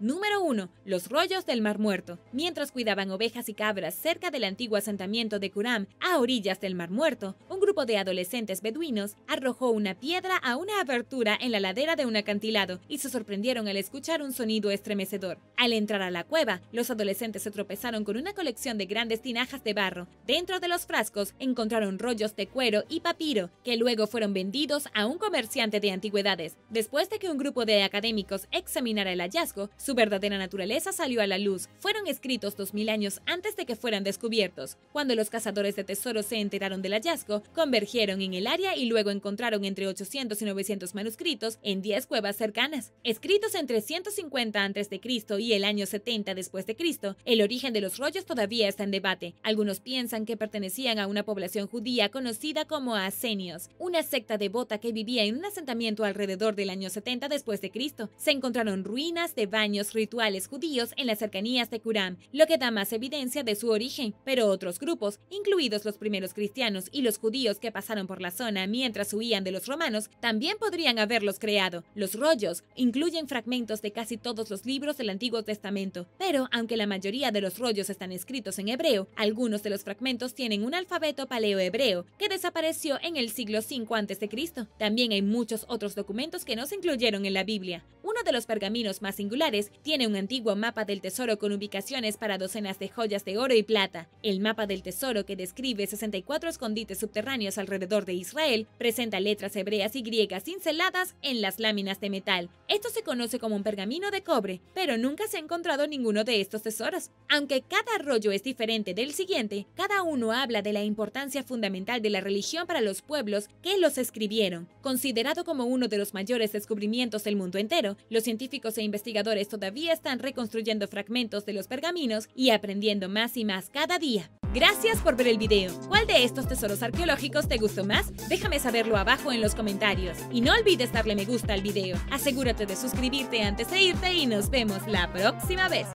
Número 1. Los rollos del Mar Muerto. Mientras cuidaban ovejas y cabras cerca del antiguo asentamiento de Kuram, a orillas del Mar Muerto, un grupo de adolescentes beduinos arrojó una piedra a una abertura en la ladera de un acantilado y se sorprendieron al escuchar un sonido estremecedor. Al entrar a la cueva, los adolescentes se tropezaron con una colección de grandes tinajas de barro. Dentro de los frascos encontraron rollos de cuero y papiro, que luego fueron vendidos a un comerciante de antigüedades. Después de que un grupo de académicos examinara el hallazgo, su verdadera naturaleza salió a la luz. Fueron escritos 2000 años antes de que fueran descubiertos. Cuando los cazadores de tesoros se enteraron del hallazgo, convergieron en el área y luego encontraron entre 800 y 900 manuscritos en 10 cuevas cercanas. Escritos entre 150 a.C. y el año 70 después de Cristo, el origen de los rollos todavía está en debate. Algunos piensan que pertenecían a una población judía conocida como asenios, una secta devota que vivía en un asentamiento alrededor del año 70 después de Cristo. Se encontraron ruinas de baños rituales judíos en las cercanías de Kuram, lo que da más evidencia de su origen, pero otros grupos, incluidos los primeros cristianos y los judíos que pasaron por la zona mientras huían de los romanos, también podrían haberlos creado. Los rollos incluyen fragmentos de casi todos los libros del Antiguo Testamento, pero aunque la mayoría de los rollos están escritos en hebreo, algunos de los fragmentos tienen un alfabeto paleohebreo que desapareció en el siglo V a.C. También hay muchos otros documentos que no se incluyeron en la Biblia. Uno de los pergaminos más singulares tiene un antiguo mapa del tesoro con ubicaciones para docenas de joyas de oro y plata. El mapa del tesoro, que describe 64 escondites subterráneos alrededor de Israel, presenta letras hebreas y griegas cinceladas en las láminas de metal. Esto se conoce como un pergamino de cobre, pero nunca se ha encontrado ninguno de estos tesoros. Aunque cada rollo es diferente del siguiente, cada uno habla de la importancia fundamental de la religión para los pueblos que los escribieron. Considerado como uno de los mayores descubrimientos del mundo entero, los científicos e investigadores todavía están reconstruyendo fragmentos de los pergaminos y aprendiendo más y más cada día. Gracias por ver el video. ¿Cuál de estos tesoros arqueológicos te gustó más? Déjame saberlo abajo en los comentarios. Y no olvides darle me gusta al video. Asegúrate de suscribirte antes de irte y nos vemos la próxima vez.